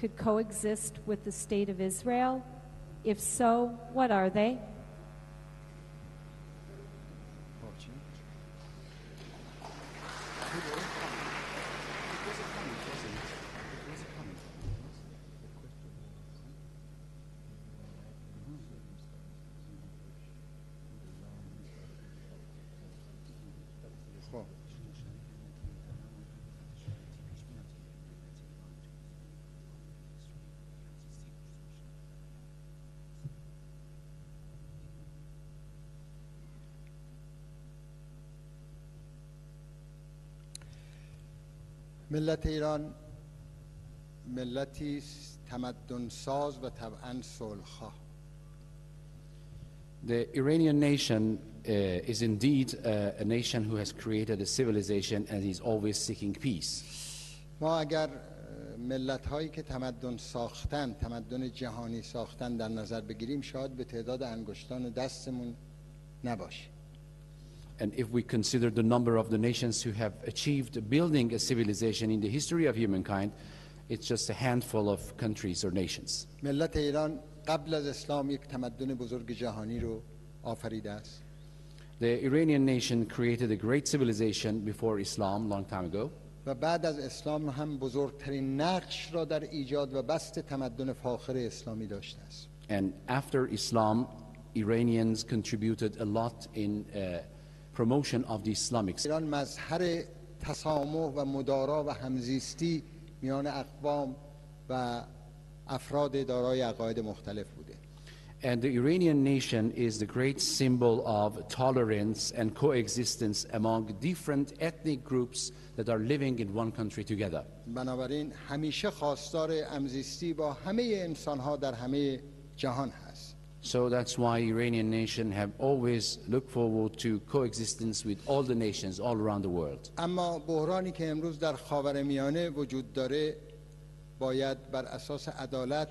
could coexist with the state of Israel? If so, what are they? ملت ایران ملتی است تمدن ساز و طبعا صلحخواه The Iranian nation uh, is indeed uh, a nation who has created a civilization and is always seeking peace. ما اگر ملت هایی که تمدن ساختن تمدن جهانی ساختن در نظر بگیریم شاید به تعداد انگشتان دستمون نباشه And if we consider the number of the nations who have achieved building a civilization in the history of humankind, it's just a handful of countries or nations. ملت ایران قبل از اسلام یک تمدن بزرگ جهانی رو آفریده است The Iranian nation created a great civilization before Islam, long time ago. و بعد از اسلام هم بزرگترین نقش را در ایجاد و بست تمدن فاخر اسلامی داشته است And after Islam, Iranians contributed a lot in uh, promotion of the Islamic ایران مظهر تسامح و مدارا و همزیستی میان اقوام و افراد دارای عقاید مختلف بوده And the Iranian nation is the great symbol of tolerance and coexistence among different ethnic groups that are living in one country together. بنابراین همیشه خواستار همزیستی با همه انسان ها در همه جهان هست So that's why Iranian nation have always looked forward to coexistence with all the nations all around the world. اما بحرانی که امروز در خاور میانه وجود داره باید بر اساس عدالت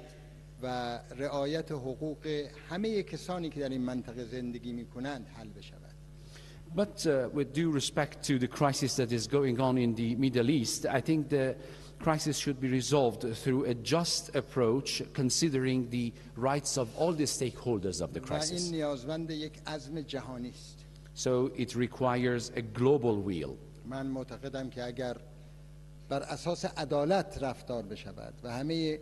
و رعایت حقوق همه کسانی که در این منطقه زندگی می کنند حل بشود But uh, with due respect to the crisis that is going on in the Middle East, I think the crisis should be resolved through a just approach, considering the rights of all the stakeholders of the و این crisis. نیازمند یک عزم جهانی است So it requires a global will. من معتقدم که اگر بر اساس عدالت رفتار بشود و همه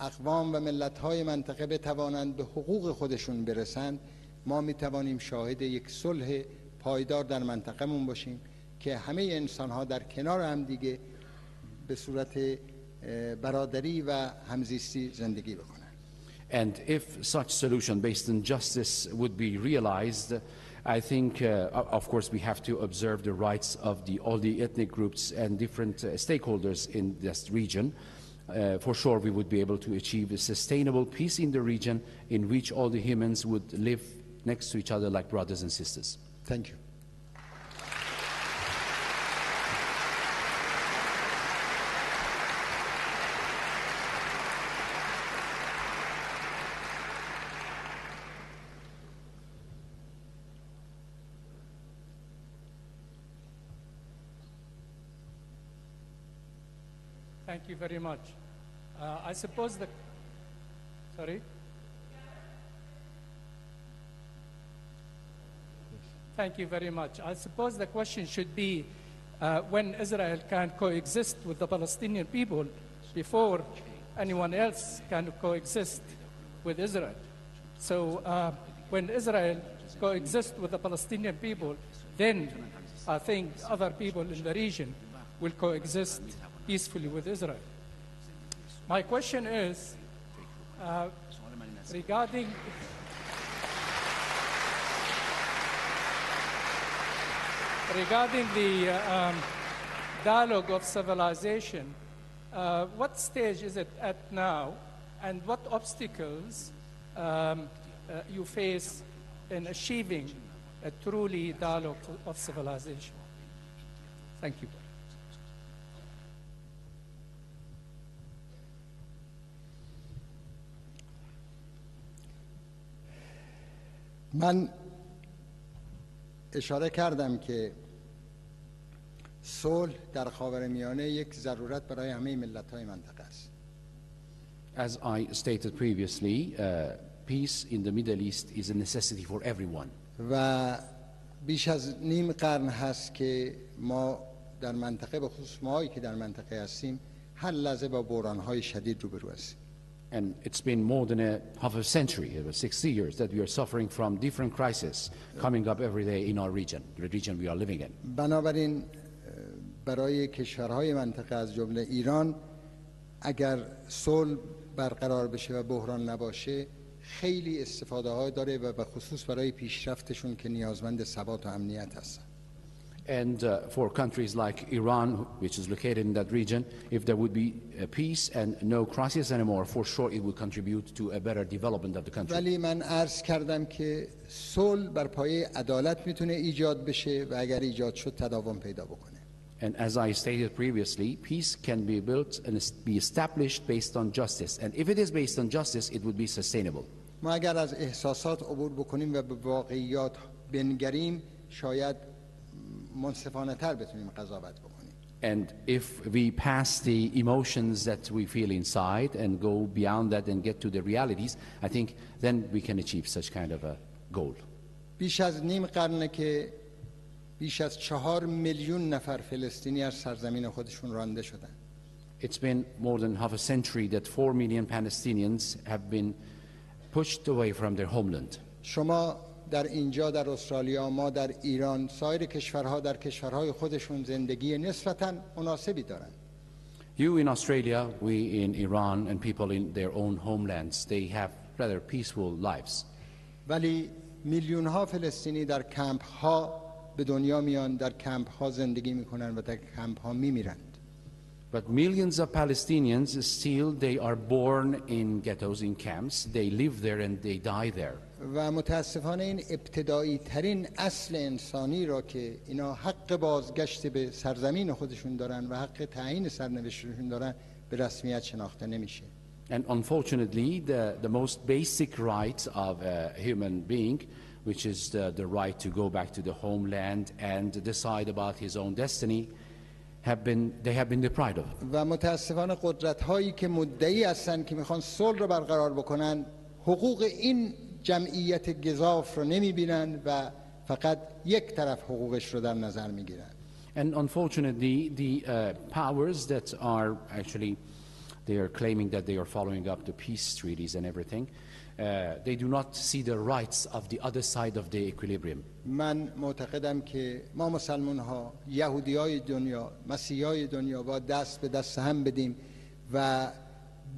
اقوام و ملت های منطقه بتوانند به حقوق خودشون برسند ما می توانیم شاهد یک صلح پایدار در منطقهمون باشیم که همه انسان ها در کنار هم دیگه به صورت اه، برادری و همزیستی زندگی بکنند And if such solution based on justice would be realized, I think, uh, o- of course, we have to observe the rights of the, all the ethnic groups and different uh, stakeholders in this region. uh, for sure we would be able to achieve a sustainable peace in the region in which all the humans would live next to each other like brothers and sisters. Thank you. You very much. Uh, I suppose the. Sorry? Thank you very much. I suppose the question should be uh, when Israel can coexist with the Palestinian people before anyone else can coexist with Israel. So uh, when Israel coexists with the Palestinian people, then I think other people in the region will coexist peacefully with Israel. My question is uh, regarding. Regarding the uh, um, dialogue of civilization, uh, what stage is it at now, and what obstacles um, uh, you face in achieving a truly dialogue of civilization? Thank you. من اشاره کردم که صلح در خاورمیانه یک ضرورت برای همه ملت های منطقه است As I stated previously, uh, peace in the Middle East is a necessity for everyone. و بیش از نیم قرن هست که ما در منطقه به خصوص ماهایی که در منطقه هستیم هر لحظه با بحران های شدید روبرو هستیم And it's been more than a half a century, about 60 years, that we are suffering from different crises coming up every day in our region, the region we are living in. بنابراین اه، برای کشورهای منطقه از جمله ایران اگر صلح برقرار بشه و بحران نباشه خیلی استفاده های داره و به خصوص برای پیشرفتشون که نیازمند ثبات و امنیت هستن And uh, for countries like Iran, which is located in that region, if there would be uh, peace and no crisis anymore, for sure it would contribute to a better development of the country. ولی من عرض کردم که صلح بر پایه عدالت میتونه ایجاد بشه و اگر ایجاد شد تداوم پیدا بکنه And as I stated previously, peace can be built and es- be established based on justice. And if it is based on justice, it would be sustainable. ما اگر از احساسات عبور بکنیم و به واقعیات بنگریم شاید منصفانه تر بتونیم قضاوت بکنیم And if we pass the emotions that we feel inside and go beyond that and get to the realities, I think then we can achieve such kind of a goal. بیش از نیم قرنه که بیش از چهار میلیون نفر فلسطینی از سرزمین خودشون رانده شدن It's been more than half a century that four million Palestinians have been pushed away from their homeland. شما در اینجا در استرالیا ما در ایران سایر کشورها در کشورهای خودشون زندگی نسبتا مناسبی دارن You in Australia, we in Iran, and people in their own homelands, they have rather peaceful lives. ولی میلیون ها فلسطینی در کمپ ها به دنیا میان در کمپ ها زندگی می‌کنن و در کمپ ها میمیرند But millions of Palestinians still they are born in ghettos, in camps. They live there and they die there. و متاسفانه این ابتدایی ترین اصل انسانی را که اینا حق بازگشت به سرزمین خودشون دارن و حق تعیین سرنوشتشون دارن به رسمیت شناخته نمیشه And unfortunately, the, the most basic right of a human being, which is the, the right to go back to the homeland and decide about his own destiny, have been, they have been deprived of. و متاسفانه قدرت هایی که مدعی هستن که می‌خوان صلح رو برقرار بکنن حقوق این جمعیت گذاف رو نمی‌بینن و فقط یک طرف حقوقش رو در نظر می‌گیرن And unfortunately, the uh, powers that are actually, they are claiming that they are following up the peace treaties and everything, uh, they do not see the rights of the other side of the equilibrium. من معتقدم که ما مسلمان ها یهودی های دنیا مسیحی های دنیا با دست به دست هم بدیم و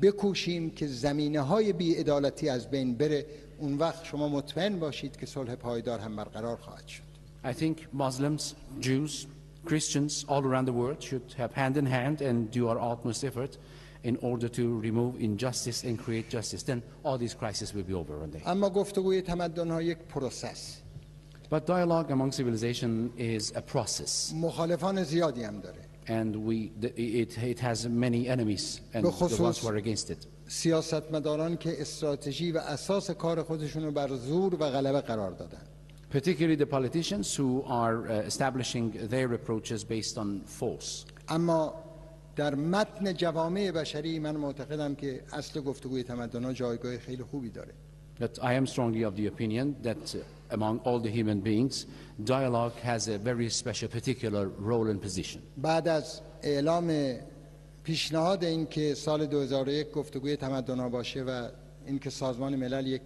بکوشیم که زمینه های بیعدالتی از بین بره اون وقت شما مطمئن باشید که صلح پایدار هم برقرار خواهد شد I think Muslims, Jews, Christians all around the world should have hand in hand and do our utmost effort in order to remove injustice and create justice, then all these crises will be over one day. اما گفتگوی تمدن ها یک پروسس But dialogue among civilization is a process, مخالفان زیادی هم داره and we, the, it, it has many enemies, and the ones who are against it. سیاستمداران که استراتژی و اساس کار خودشون رو بر زور و غلبه قرار دادن Particularly the politicians who are uh, establishing their approaches based on force. اما در متن جوامع بشری من معتقدم که اصل گفتگوی تمدن ها جایگاه خیلی خوبی داره But I am strongly of the opinion that uh, among all the human beings, dialogue has a very special, particular role and position. بعد از اعلام پیشنهاد اینکه سال 2001 گفتگوی تمدن باشه و اینکه سازمان ملل یک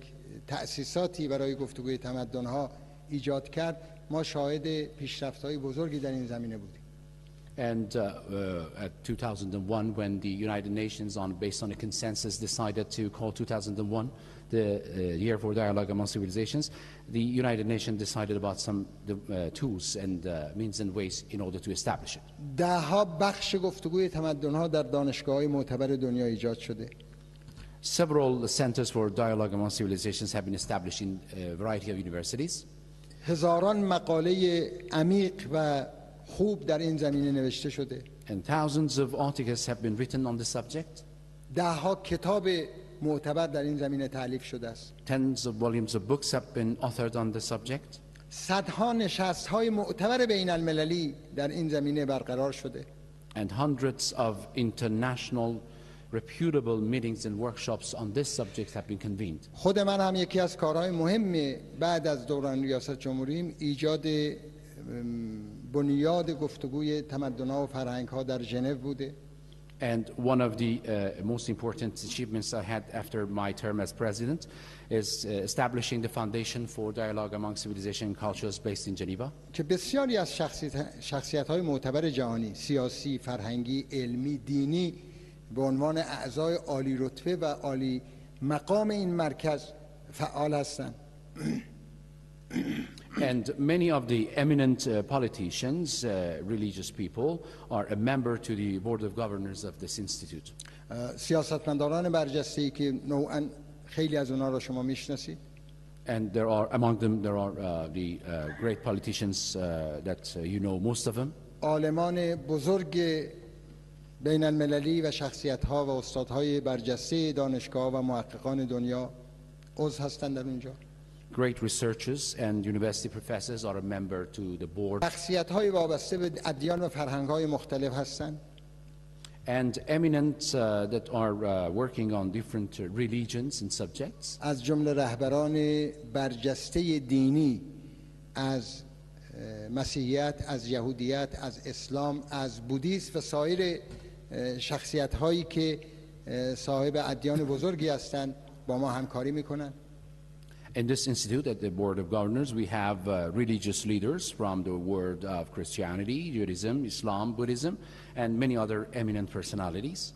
تأسیساتی برای گفتگوی تمدن ها ایجاد کرد ما شاهد پیشرفت های بزرگی در این زمینه بودیم. And uh, uh, at 2001, when the United Nations, on, based on a consensus, decided to call 2001 the uh, year for dialogue among civilizations, the United Nations decided about some the, uh, tools and uh, means and ways in order to establish it. ده ها بخش گفتگوی تمدن ها در دانشگاه های معتبر دنیا ایجاد شده Several centers for dialogue among civilizations have been established in a variety of universities. هزاران مقاله عمیق و خوب در این زمینه نوشته شده And thousands of articles have been written on the subject. ده ها کتاب معتبر در این زمینه تعلیف شده است Tens of volumes of books have been authored on the subject. صدها نشست های معتبر بین المللی در این زمینه برقرار شده And hundreds of international reputable meetings and workshops on this subject have been convened. خود من هم یکی از کارهای مهم بعد از دوران ریاست جمهوریم ایجاد بنیاد گفتگوی تمدن‌ها و فرهنگ‌ها در ژنو بوده And one of the uh, most important achievements I had after my term as president is uh, establishing the foundation for dialogue among civilization and cultures based in Geneva. که بسیاری از شخصیت های معتبر جهانی سیاسی، فرهنگی، علمی، دینی به عنوان اعضای عالی رتبه و عالی مقام این مرکز فعال هستند And many of the eminent uh, politicians, uh, religious people, are a member to the board of governors of this institute. اه، سیاستمداران برجسته که نوعا خیلی از اونا را شما میشناسید And there are, among them, there are uh, the uh, great politicians uh, that uh, you know, most of them. عالمان بزرگ بین المللی و شخصیت ها و استادهای برجسته دانشگاه و محققان دنیا عضو هستند در اونجا Great researchers and university professors are a member to the board. شخصیت های وابسته به ادیان و فرهنگ های مختلف هستند And eminent uh, that are uh, working on different uh, religions and subjects. از جمله رهبران برجسته دینی از اه، مسیحیت از یهودیت از اسلام از بودیسم و سایر شخصیت هایی که صاحب ادیان بزرگی هستند با ما همکاری می‌کنند In this institute, at the board of governors, we have uh, religious leaders from the world of Christianity, Judaism, Islam, Buddhism, and many other eminent personalities.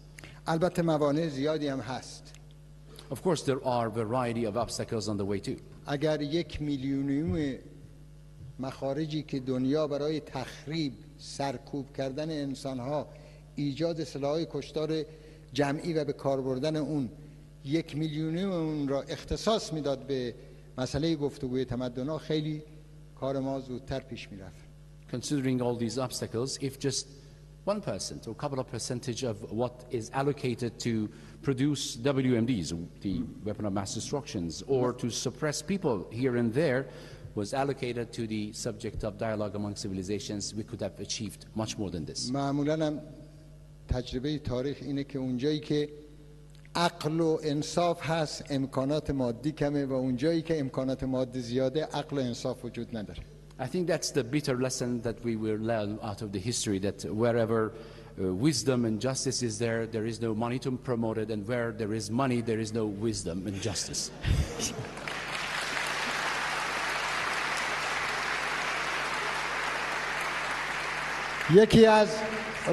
البته موانع زیادی هم هست Of course, there are a variety of obstacles on the way too. اگر یک میلیونیوم مخارجی که دنیا برای تخریب سرکوب کردن انسانها ایجاد سلاح کشتار جمعی و به کار بردن اون یک میلیونیوم اون را اختصاص می‌داد به مسئله گفتگوی تمدن خیلی کار ما زودتر پیش می‌رفت Considering all these obstacles, if just one percent or a couple of percentage of what is allocated to produce WMDs, the weapon of mass destructions, or to suppress people here and there, was allocated to the subject of dialogue among civilizations, we could have achieved much more than this. معمولا هم تجربه تاریخ اینه که اونجایی که عقل و انصاف هست امکانات مادی کمه و اونجایی که امکانات مادی زیاده عقل و انصاف وجود نداره I think that's the bitter lesson that we will learn out of the history that wherever uh, wisdom and justice is there, there is no money to promote it, and where there is money, there is no wisdom and justice. یکی از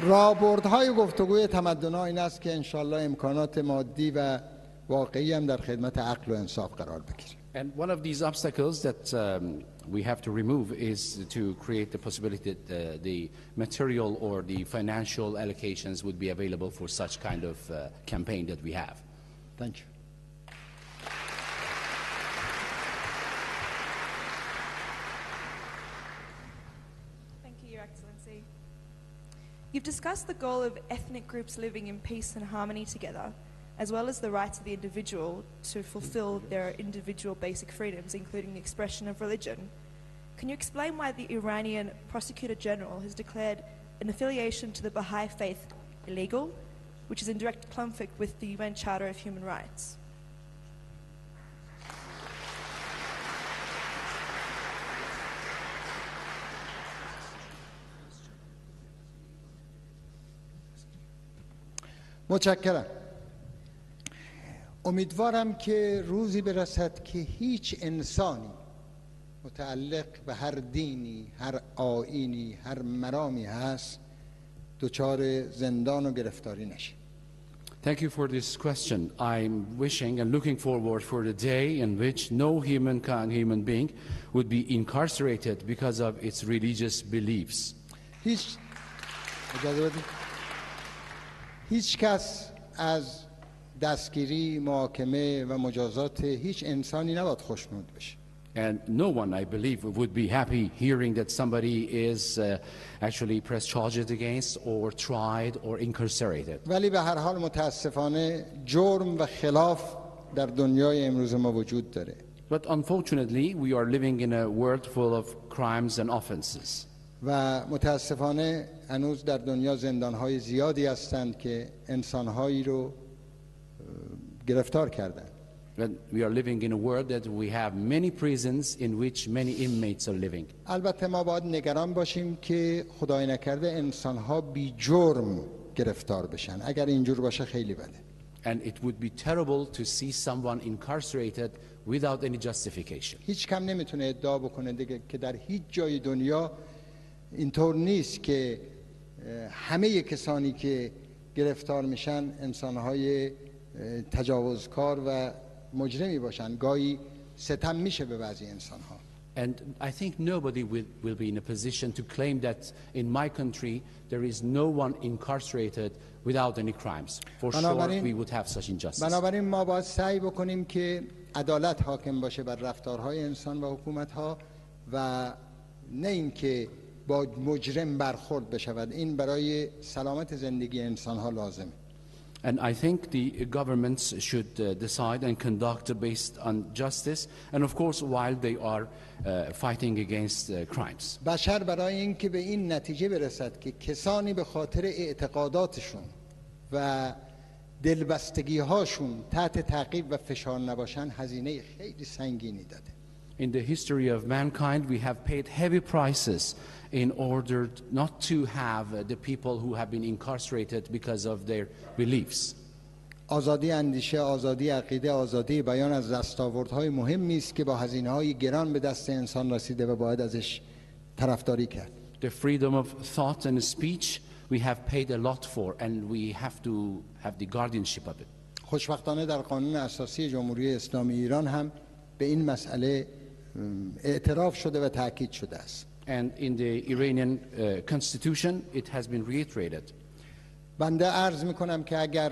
راهبردهای گفتگوی تمدن این است که انشالله امکانات مادی و واقعی هم در خدمت عقل و انصاف قرار بگیره And one of these obstacles that um, we have to remove is to create the possibility that uh, the material or the financial allocations would be available for such kind of uh, campaign that we have. Thank you. You've discussed the goal of ethnic groups living in peace and harmony together, as well as the rights of the individual to fulfill their individual basic freedoms, including the expression of religion. Can you explain why the Iranian Prosecutor General has declared an affiliation to the Baha'i faith illegal, which is in direct conflict with the UN Charter of Human Rights? متشکرم امیدوارم که روزی برسد که هیچ انسانی متعلق به هر دینی هر آینی هر مرامی هست دچار زندان و گرفتاری نشه Thank you for this question. I'm wishing and looking forward for the day in which no humankind, human being would be incarcerated because of its religious beliefs. هیچ اجازه بدید هیچ کس از دستگیری محاکمه و مجازات هیچ انسانی نباید خوشنود بشه And no one, I believe, would be happy hearing that somebody is uh, actually pressed charges against or tried or incarcerated. ولی به هر حال متاسفانه جرم و خلاف در دنیای امروز ما وجود داره But unfortunately, we are living in a world full of crimes and offenses. و متاسفانه هنوز در دنیا زندانهای زیادی هستند که انسانهایی رو اه، گرفتار کردن And we are living in a world that we have many prisons in which many inmates are living. البته ما باید نگران باشیم که خدای نکرده انسانها بی جرم گرفتار بشن اگر اینجور باشه خیلی بده And it would be terrible to see someone incarcerated without any justification. هیچ کم نمی‌تونه ادعا بکنه دیگه که در هیچ جای دنیا اینطور نیست که همه کسانی که گرفتار میشن انسانهای تجاوزکار و مجرمی باشن گاهی ستم میشه به بعضی انسانها And I think nobody will, will be in a position to claim that in my country there is no one incarcerated without any crimes. For sure, we would have such injustice. بنابراین ما باید سعی بکنیم که عدالت حاکم باشه بر رفتارهای انسان و حکومتها و نه اینکه با مجرم برخورد بشود این برای سلامت زندگی انسانها لازمه And I think the governments should uh, decide and conduct based on justice, and of course, while they are uh, fighting against uh, crimes. بشر برای اینکه به این نتیجه برسد که کسانی به خاطر اعتقاداتشون و دلبستگی هاشون تحت تعقیب و فشار نباشن هزینه خیلی سنگینی داده In the history of mankind, we have paid heavy prices in order not to have uh, the people who have been incarcerated because of their beliefs. آزادی اندیشه، آزادی عقیده، آزادی بیان از دستاوردهای مهمی است که با هزینه های گران به دست انسان رسیده و باید ازش طرفداری کرد. The freedom of thought and speech we have paid a lot for, and we have to have the guardianship of it. خوشبختانه در قانون اساسی جمهوری اسلامی ایران هم به این مسئله ام، اعتراف شده و تاکید شده است. And in the Iranian uh, constitution, it has been reiterated. بنده عرض می‌کنم که اگر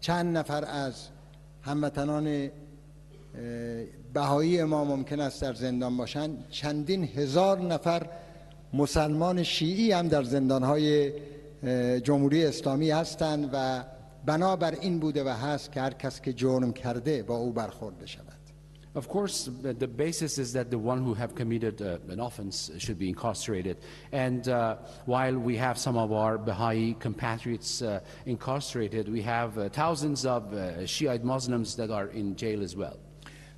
چند نفر از هموطنان بهایی ما ممکن است در زندان باشند چندین هزار نفر مسلمان شیعی هم در زندانهای جمهوری اسلامی هستند و بنابر این بوده و هست که هر کس که جرم کرده با او برخورد بشود Of course, the the basis is that the one who have committed uh, an offense should be incarcerated. And uh, while we have some of our Baha'i compatriots uh, incarcerated, we have uh, thousands of uh, Shiite Muslims that are in jail as well.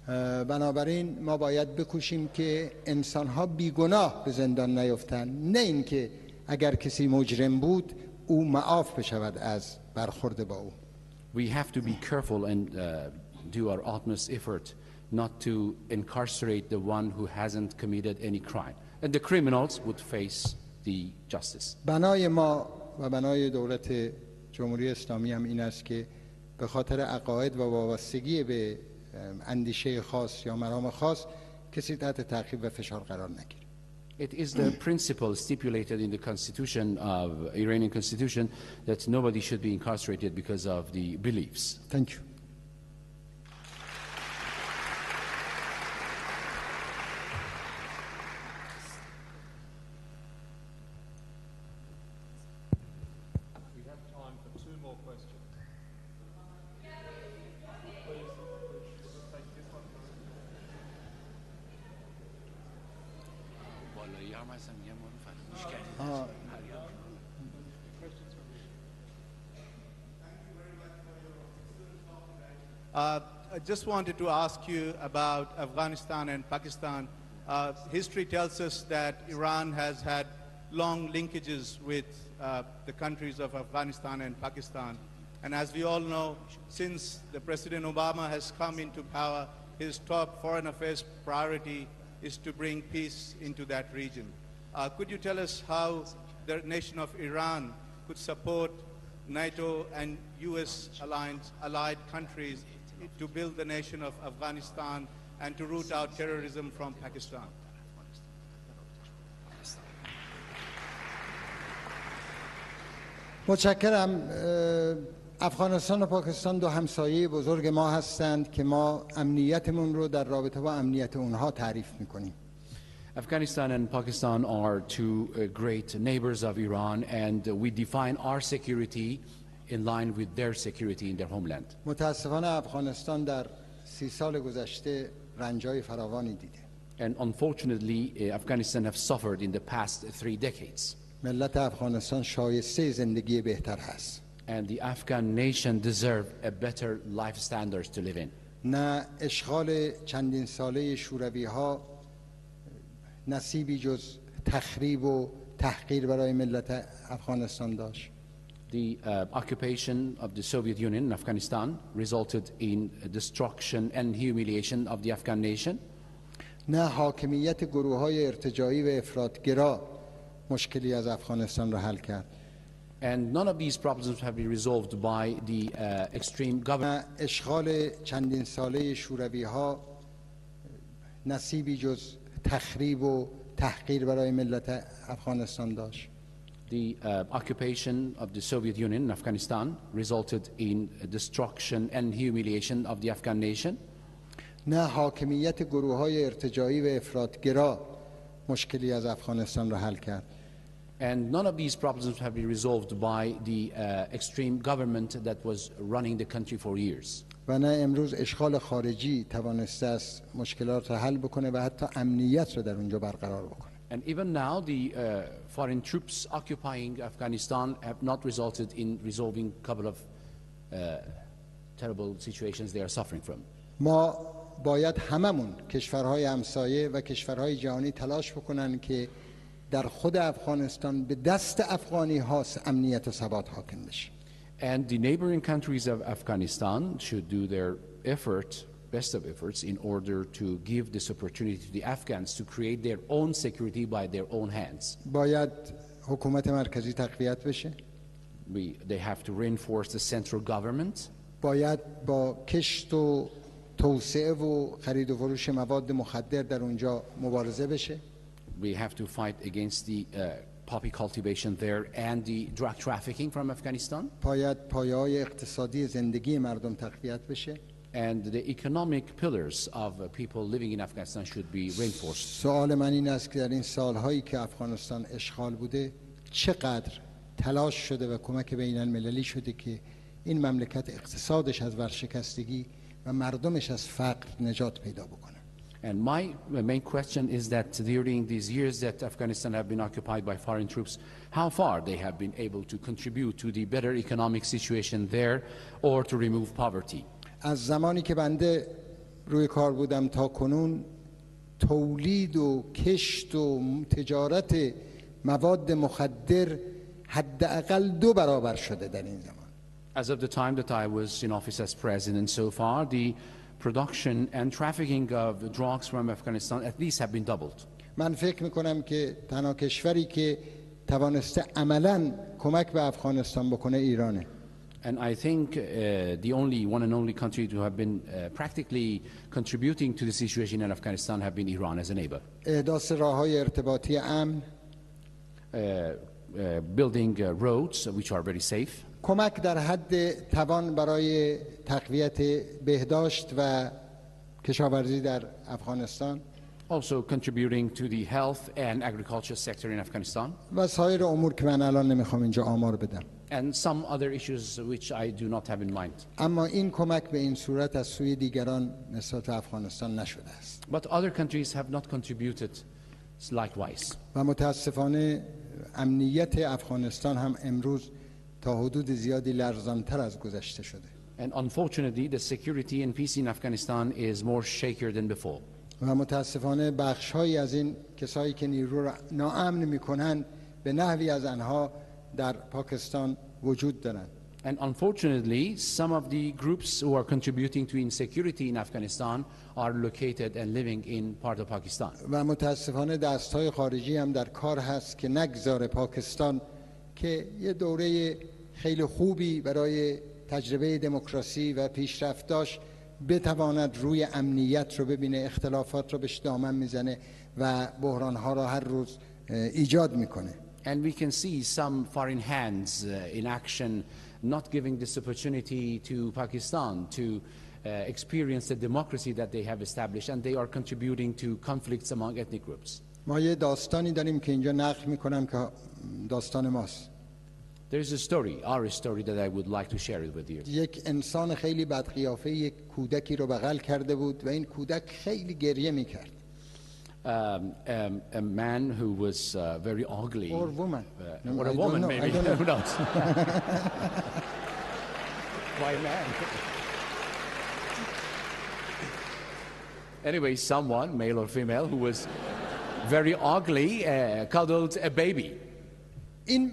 اه، بنابراین ما باید بکوشیم که انسانها بیگناه به زندان نیفتن نه اینکه اگر کسی مجرم بود او معاف بشود از برخورد با او We have to be careful and uh, do our utmost effort not to incarcerate the one who hasn't committed any crime. And the criminals would face the justice. بنای ما و بنای دولت جمهوری اسلامی هم این است که به خاطر عقاید و وابستگی به ام، اندیشه خاص یا مرام خاص کسی تحت تعقیب و فشار قرار نگیره It is the principle stipulated in the constitution of Iranian constitution that nobody should be incarcerated because of the beliefs. Thank you. Just wanted to ask you about Afghanistan and Pakistan. Uh, history tells us that Iran has had long linkages with uh, the countries of Afghanistan and Pakistan. And as we all know, since the President Obama has come into power, his top foreign affairs priority is to bring peace into that region. Uh, could you tell us how the nation of Iran could support NATO and U.S. allied countries to build the nation of Afghanistan and to root out terrorism from Pakistan? متشکرم اه، افغانستان و پاکستان دو همسایه بزرگ ما هستند که ما امنیتمون رو در رابطه با امنیت اونها تعریف میکنیم Afghanistan and Pakistan are two uh, great neighbors of Iran, and uh, we define our security in line with their security in their homeland. متاسفانه افغانستان در سی سال گذشته رنجای فراوانی دیده And unfortunately, uh, Afghanistan have suffered in the past three decades. ملت افغانستان شایسته زندگی بهتر هست And the Afghan nation deserve a better life standards to live in. نه اشغال چندین ساله شوروی ها نصیبی جز تخریب و تحقیر برای ملت افغانستان داشت The uh, occupation of the Soviet Union in Afghanistan resulted in destruction and humiliation of the Afghan nation. نه حاکمیت گروه های ارتجایی و افرادگرا مشکلی از افغانستان را حل کرد And none of these problems have been resolved by the uh, extreme government. اشغال چندین ساله شوروی ها نصیبی جز تخریب و تحقیر برای ملت افغانستان داشت The uh, occupation of the Soviet Union in Afghanistan resulted in destruction and humiliation of the Afghan nation. نه حاکمیت گروه های ارتجایی و افرادگرا مشکلی از افغانستان را حل کرد And none of these problems have been resolved by the uh, extreme government that was running the country for years. و نه امروز اشغال خارجی توانسته است مشکلات را حل بکنه و حتی امنیت را در اونجا برقرار بکنه And even now, the uh, foreign troops occupying Afghanistan have not resulted in resolving a couple of uh, terrible situations they are suffering from. ما باید هممون کشورهای همسایه و کشورهای جهانی تلاش بکنن که در خود افغانستان به دست افغانی هاست امنیت و ثبات حاکم بشه And the neighboring countries of Afghanistan should do their effort, best of efforts, in order to give this opportunity to the Afghans to create their own security by their own hands. باید حکومت مرکزی تقویت بشه We, they have to reinforce the central government. باید با کشت و توسعه و خرید و فروش مواد مخدر در اونجا مبارزه بشه We have to fight against the uh, poppy cultivation there and the drug trafficking from Afghanistan. باید پایه های اقتصادی زندگی مردم تقویت بشه And the economic pillars of uh, people living in Afghanistan should be reinforced. سوال من این است که در این سالهایی که افغانستان اشغال بوده چقدر تلاش شده و کمک بین المللی شده که این مملکت اقتصادش از ورشکستگی و مردمش از فقر نجات پیدا بکنه And my my main question is that during these years that Afghanistan have been occupied by foreign troops, how far they have been able to contribute to the better economic situation there or to remove poverty. از زمانی که بنده روی کار بودم تا کنون تولید و کشت و تجارت مواد مخدر حداقل دو برابر شده در این زمان As of the time that I was in office as president so far, the production and trafficking of drugs from Afghanistan at least have been doubled. من فکر می‌کنم که تنها کشوری که توانسته عملا کمک به افغانستان بکنه ایرانه And I think uh, the only one and only country to have been uh, practically contributing to the situation in Afghanistan have been Iran as a neighbor. احداث راه های ارتباطی امن Uh, uh, building uh, roads which are very safe, کمک در حد توان برای تقویت بهداشت و کشاورزی در افغانستان also contributing to the health and agriculture sector in Afghanistan, و سایر امور که من الان نمیخوام اینجا آمار بدم and some other issues which I do not have in mind. اما این کمک به این صورت از سوی دیگران نسبت به افغانستان نشده است But other countries have not contributed likewise. و متاسفانه امنیت افغانستان هم امروز تا حدود زیادی لرزانتر از گذشته شده And unfortunately, the security and peace in Afghanistan is more shakier than before. و متاسفانه بخشهایی از این کسایی که نیرو را ناامن میکنن به نحوی از آنها در پاکستان وجود دارند And unfortunately, some of the groups who are contributing to insecurity in Afghanistan are located and living in part of Pakistan. و متاسفانه دستهای خارجی هم در کار هست که نگذار پاکستان که یه دوره خیلی خوبی برای تجربه دموکراسی و پیشرفت داشت بتواند روی امنیت رو ببینه اختلافات رو بهش دامن می‌زنه و بحرانها را هر روز ایجاد می‌کنه And we can see some foreign hands uh, in action not giving this opportunity to Pakistan to uh, experience the democracy that they have established, and they are contributing to conflicts among ethnic groups. ما یه داستانی داریم که اینجا نقل میکنم که داستان ماست There is a story, our story, that I would like to share it with you. یک انسان خیلی بدقیافه یک کودکی رو بغل کرده بود و این کودک خیلی گریه میکرد Um, um, a man who was uh, very ugly. Or woman. Uh, No, or a I don't woman, know, maybe. I don't know. Who knows? Why man? anyway, someone, male or female, who was very ugly, uh, cuddled a baby. این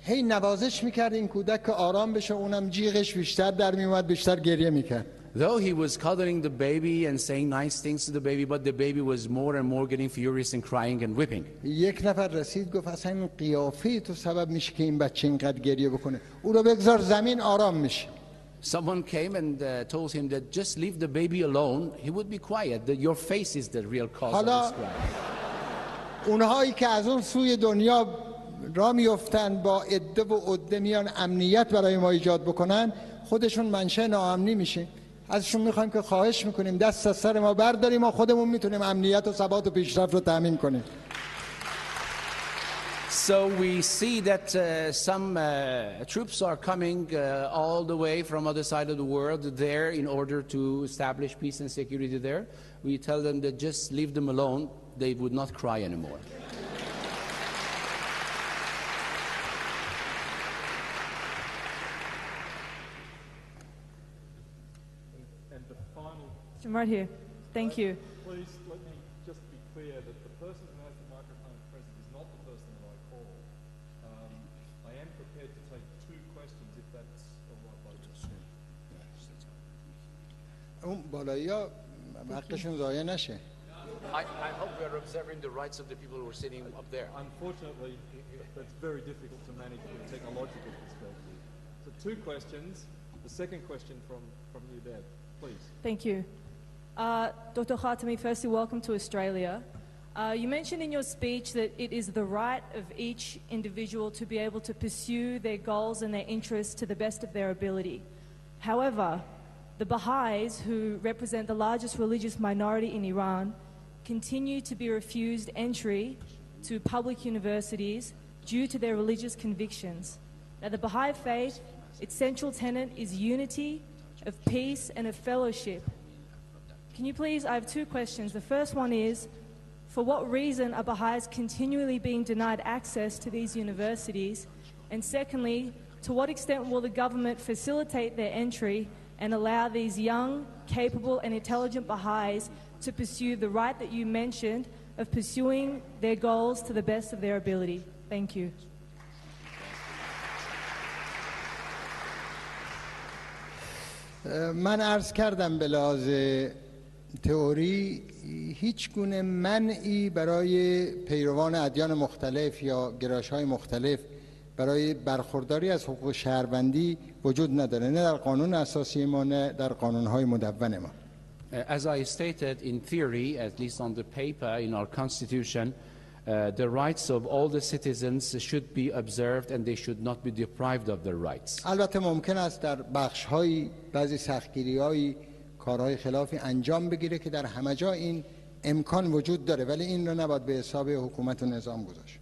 هی نوازش می‌کرد این کودک که آرام بشه اونم جیغش بیشتر در میومد بیشتر گریه می‌کرد Though he was cuddling the baby and saying nice things to the baby, but the baby was more and more getting furious and crying and whipping. یک نفر رسید گفت اصلا این قیافه تو سبب میشه که این بچه اینقدر گریه بکنه او رو بگذار زمین آرام میشه Someone came and uh, told him that just leave the baby alone, he would be quiet, that your face is the real cause of حالا- his cry. اونهایی که از اون سوی دنیا را میفتن با عده و عده میان امنیت برای ما ایجاد بکنن خودشون منشه ناامنی میشه ازشون می‌خوایم که خواهش می‌کنیم دست از سر ما برداریم ما خودمون می‌تونیم امنیت و ثبات و پیشرفت رو تامین کنیم So we see that uh, some uh, troops are coming uh, all the way from other side of the world there in order to establish peace and security there. We tell them that just leave them alone, they would not cry anymore. final, Right here. Thank you. please let me just be clear that the person who has the microphone at present is not the person that I called. Um, I am prepared to take two questions if that's all right by you. اون بالایی ها حقشون ضایع نشه I, I hope we are observing the rights of the people who are sitting up there. Unfortunately, that's very difficult to manage from a technological perspective. So two questions. The second question from, from you, Deb, please. Thank you. Uh, Dr. Khatami, firstly, welcome to Australia. Uh, you mentioned in your speech that it is the right of each individual to be able to pursue their goals and their interests to the best of their ability. However, the Baha'is, who represent the largest religious minority in Iran, continue to be refused entry to public universities due to their religious convictions. Now, the Baha'i faith, its central tenet is unity, of peace, and of fellowship. Can you please? I have two questions. The first one is For what reason are Baha'is continually being denied access to these universities? And secondly, to what extent will the government facilitate their entry and allow these young, capable, and intelligent Baha'is to pursue the right that you mentioned of pursuing their goals to the best of their ability? Thank you. من عرض کردم به لحاظ تئوری هیچ گونه منعی برای پیروان ادیان مختلف یا گرایش های مختلف برای برخورداری از حقوق شهروندی وجود نداره نه در قانون اساسی ما نه در قانونهای مدون ما as I stated, in theory, at least on the paper in our constitution, uh, the rights of all the citizens should be observed and they should not be deprived of their rights. البته ممکن است در بخش های بعضی سختگیری های کارهای خلافی انجام بگیره که در همه جا این امکان وجود داره ولی این رو نباید به حساب حکومت و نظام گذاشت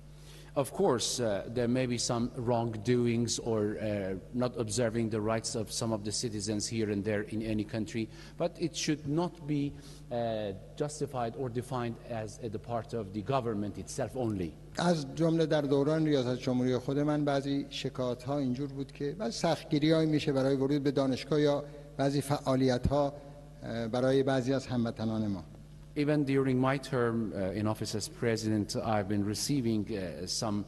Of course, uh, there may be some wrongdoings or uh, not observing the rights of some of the citizens here and there in any country, but it should not be uh, justified or defined as a part of the government itself only. از جمله در دوران ریاست جمهوری خود من بعضی شکایت ها اینجور بود که بعضی سختگیری های میشه برای ورود به دانشگاه یا بعضی فعالیت ها برای بعضی از هموطنان ما Even during my term uh, in office as president, I've been receiving uh, some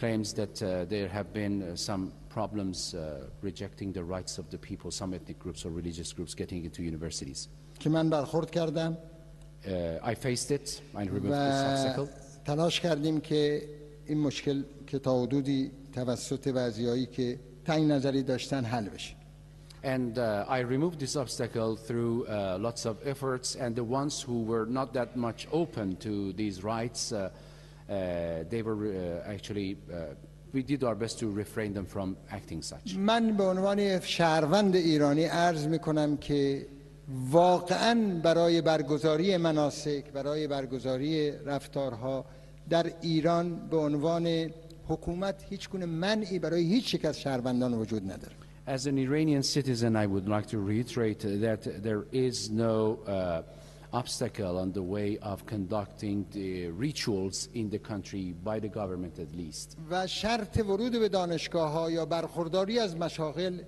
claims that uh, there have been uh, some problems uh, rejecting the rights of the people, some ethnic groups or religious groups getting into universities. که من برخورد کردم Uh, I faced it, I removed و this obstacle. تلاش کردیم که این مشکل که تا حدودی توسط بعضیایی که تعیین نظری داشتن حل بشه And uh, I removed this obstacle through uh, lots of efforts, and the ones who were not that much open to these rights, uh, uh, they were uh, actually, uh, we did our best to refrain them from acting such. من به عنوان شهروند ایرانی عرض می کنم که واقعا برای برگزاری مناسک برای برگزاری رفتارها در ایران به عنوان حکومت هیچ گونه منعی برای هیچ یک از شهروندان وجود نداره As an Iranian citizen, I would like to reiterate that there is no uh, obstacle on the way of conducting the rituals in the country by the government at least. و شرط ورود به دانشگاه ها یا برخورداری از مشاغل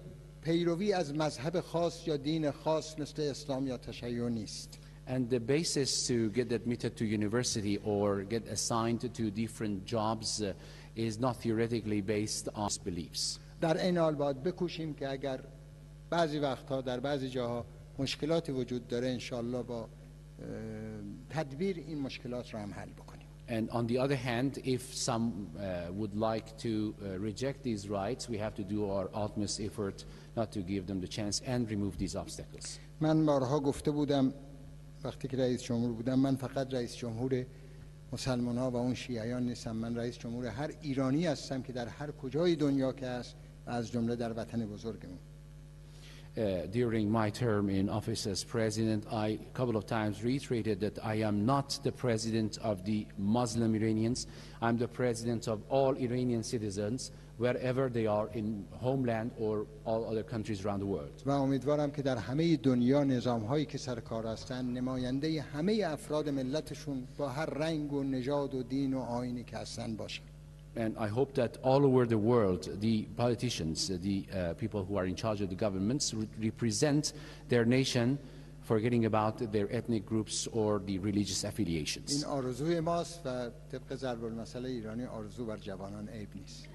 پیروی از مذهب خاص یا دین خاص مثل اسلام یا تشیع نیست And the basis to get admitted to university or get assigned to different jobs uh, is not theoretically based on beliefs. در این حال باید بکوشیم که اگر بعضی وقتها در بعضی جاها مشکلاتی وجود داره انشالله با تدبیر این مشکلات رو هم حل بکنیم And on the other hand, if some uh, would like to uh, reject these rights, we have to do our utmost effort not to give them the chance and remove these obstacles. من بارها گفته بودم وقتی که رئیس جمهور بودم من فقط رئیس جمهور مسلمان ها و اون شیعیان نیستم من رئیس جمهور هر ایرانی هستم که در هر کجای دنیا که هست از جمله در وطن بزرگمون Uh, during my term in office as president, I a couple of times reiterated that I am not the president of the Muslim Iranians. I'm the president of all Iranian citizens, wherever they are in homeland or all other countries around the world. و امیدوارم که در همه دنیا نظام هایی که سر کار هستن نماینده همه افراد ملتشون با هر رنگ و نژاد و دین و آینی که هستن باشن And I hope that all over the world, the politicians, uh, the uh, people who are in charge of the governments, re- represent their nation, forgetting about their ethnic groups or the religious affiliations. این آرزوی ماست و طبق ضرب المثل ایرانی آرزو بر جوانان عیب نیست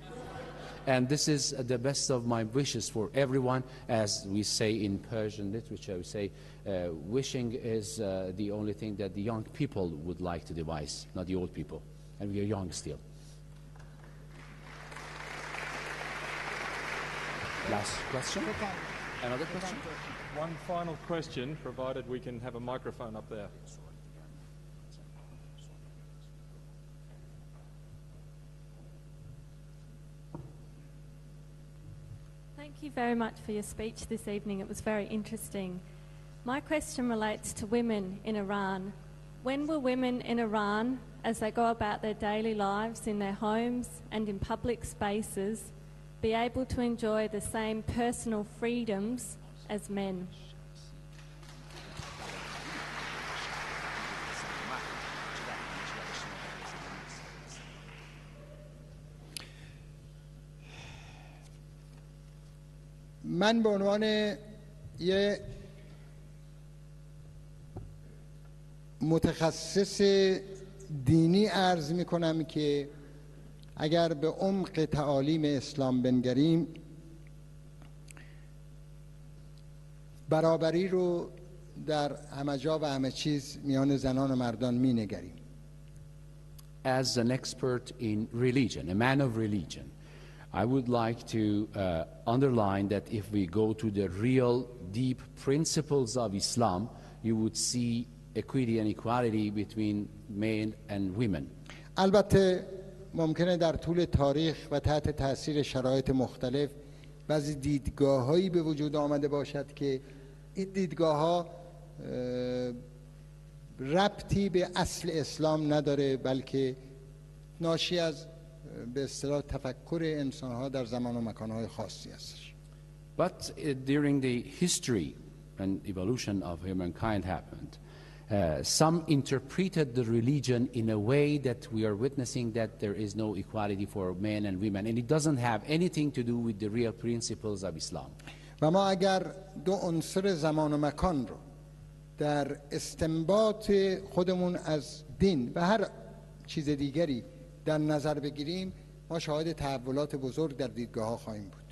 And this is uh, the best of my wishes for everyone. As we say in Persian literature, we say, uh, wishing is uh, the only thing that the young people would like to devise, not the old people. And we are young still. Last question? Another question? One final question, provided we can have a microphone up there. Thank you very much for your speech this evening. It was very interesting. My question relates to women in Iran. When will women in Iran, as they go about their daily lives in their homes and in public spaces, be able to enjoy the same personal freedoms as men? من به عنوان یه متخصص دینی عرض می کنم که اگر به عمق تعالیم اسلام بنگریم برابری رو در همه جا و همه چیز میان زنان و مردان می نگریم As an expert in religion, a man of religion, I would like to uh, underline that if we go to the real deep principles of Islam, you would see equity and equality between men and women. البته ممکنه در طول تاریخ و تحت تاثیر شرایط مختلف بعضی دیدگاه هایی به وجود آمده باشد که این دیدگاه ها ربطی به اصل اسلام نداره بلکه ناشی از به اصطلاح تفکر انسان ها در زمان و مکان های خاصی هستش. But uh, during the history and evolution of humankind happened, uh, some interpreted the religion in a way that we are witnessing that there is no equality for men and women, and it doesn't have anything to do with the real principles of Islam. و ما اگر دو عنصر زمان و مکان رو در استنباط خودمون از دین و هر چیز دیگری در نظر بگیریم ما شاهد تحولات بزرگ در دیدگاه ها خواهیم بود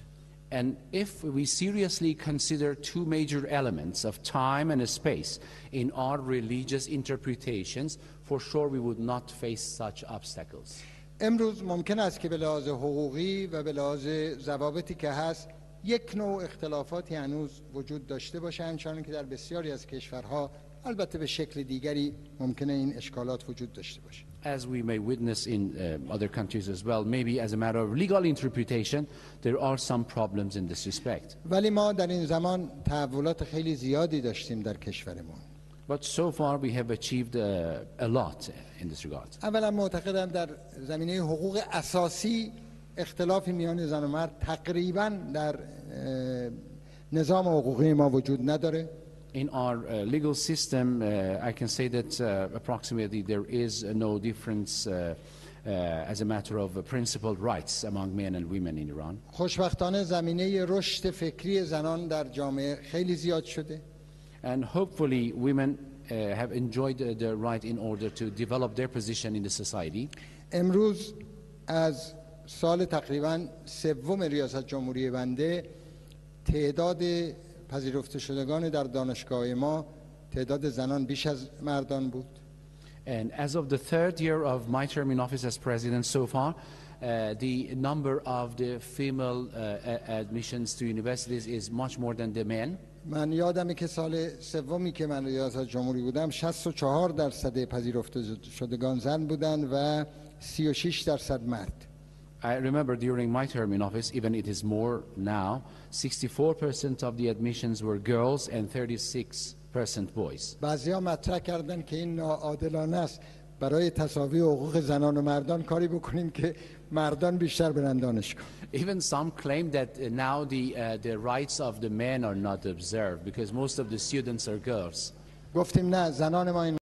And if we seriously consider two major elements of time and space in our religious interpretations, for sure we would not face such obstacles. امروز ممکن است که به لحاظ حقوقی و به لحاظ ضوابطی که هست یک نوع اختلافاتی هنوز وجود داشته باشه همچنان که در بسیاری از کشورها البته به شکل دیگری ممکنه این اشکالات وجود داشته باشه As we may witness in uh, other countries as well, maybe as a matter of legal interpretation, there are some problems in this respect. ولی ما در این زمان تحولات خیلی زیادی داشتیم در کشورمون But so far we have achieved uh, a lot in this regard. اولا معتقدم در زمینه حقوق اساسی اختلافی میان زن و مرد تقریبا در اه، نظام حقوقی ما وجود نداره In our uh, legal system, uh, I can say that uh, approximately there is uh, no difference uh, uh, as a matter of uh, principled rights among men and women in Iran. خوشبختانه زمینه رشد فکری زنان در جامعه خیلی زیاد شده And hopefully, women uh, have enjoyed uh, the right in order to develop their position in the society. امروز از سال تقریبا سوم ریاست جمهوری بنده تعداد پذیرفته شدگان در دانشگاه ما تعداد زنان بیش از مردان بود And as of the third year of my term in office as president so far, uh, the number of the female uh, admissions to universities is much more than the men. من یادمه که سال سومی که من ریاست جمهوری بودم 64 درصد پذیرفته شدگان زن بودن و 36 درصد مرد I remember during my term in office, even it is more now, 64% of the admissions were girls and 36% boys. بعضی ها مطرح کردن که این ناعادلانه است برای تصاوی حقوق زنان و مردان کاری بکنیم که مردان بیشتر برن دانشگاه Even some claim that uh, now the, uh, the rights of the men are not observed because most of the students are girls. گفتیم نه زنان ما این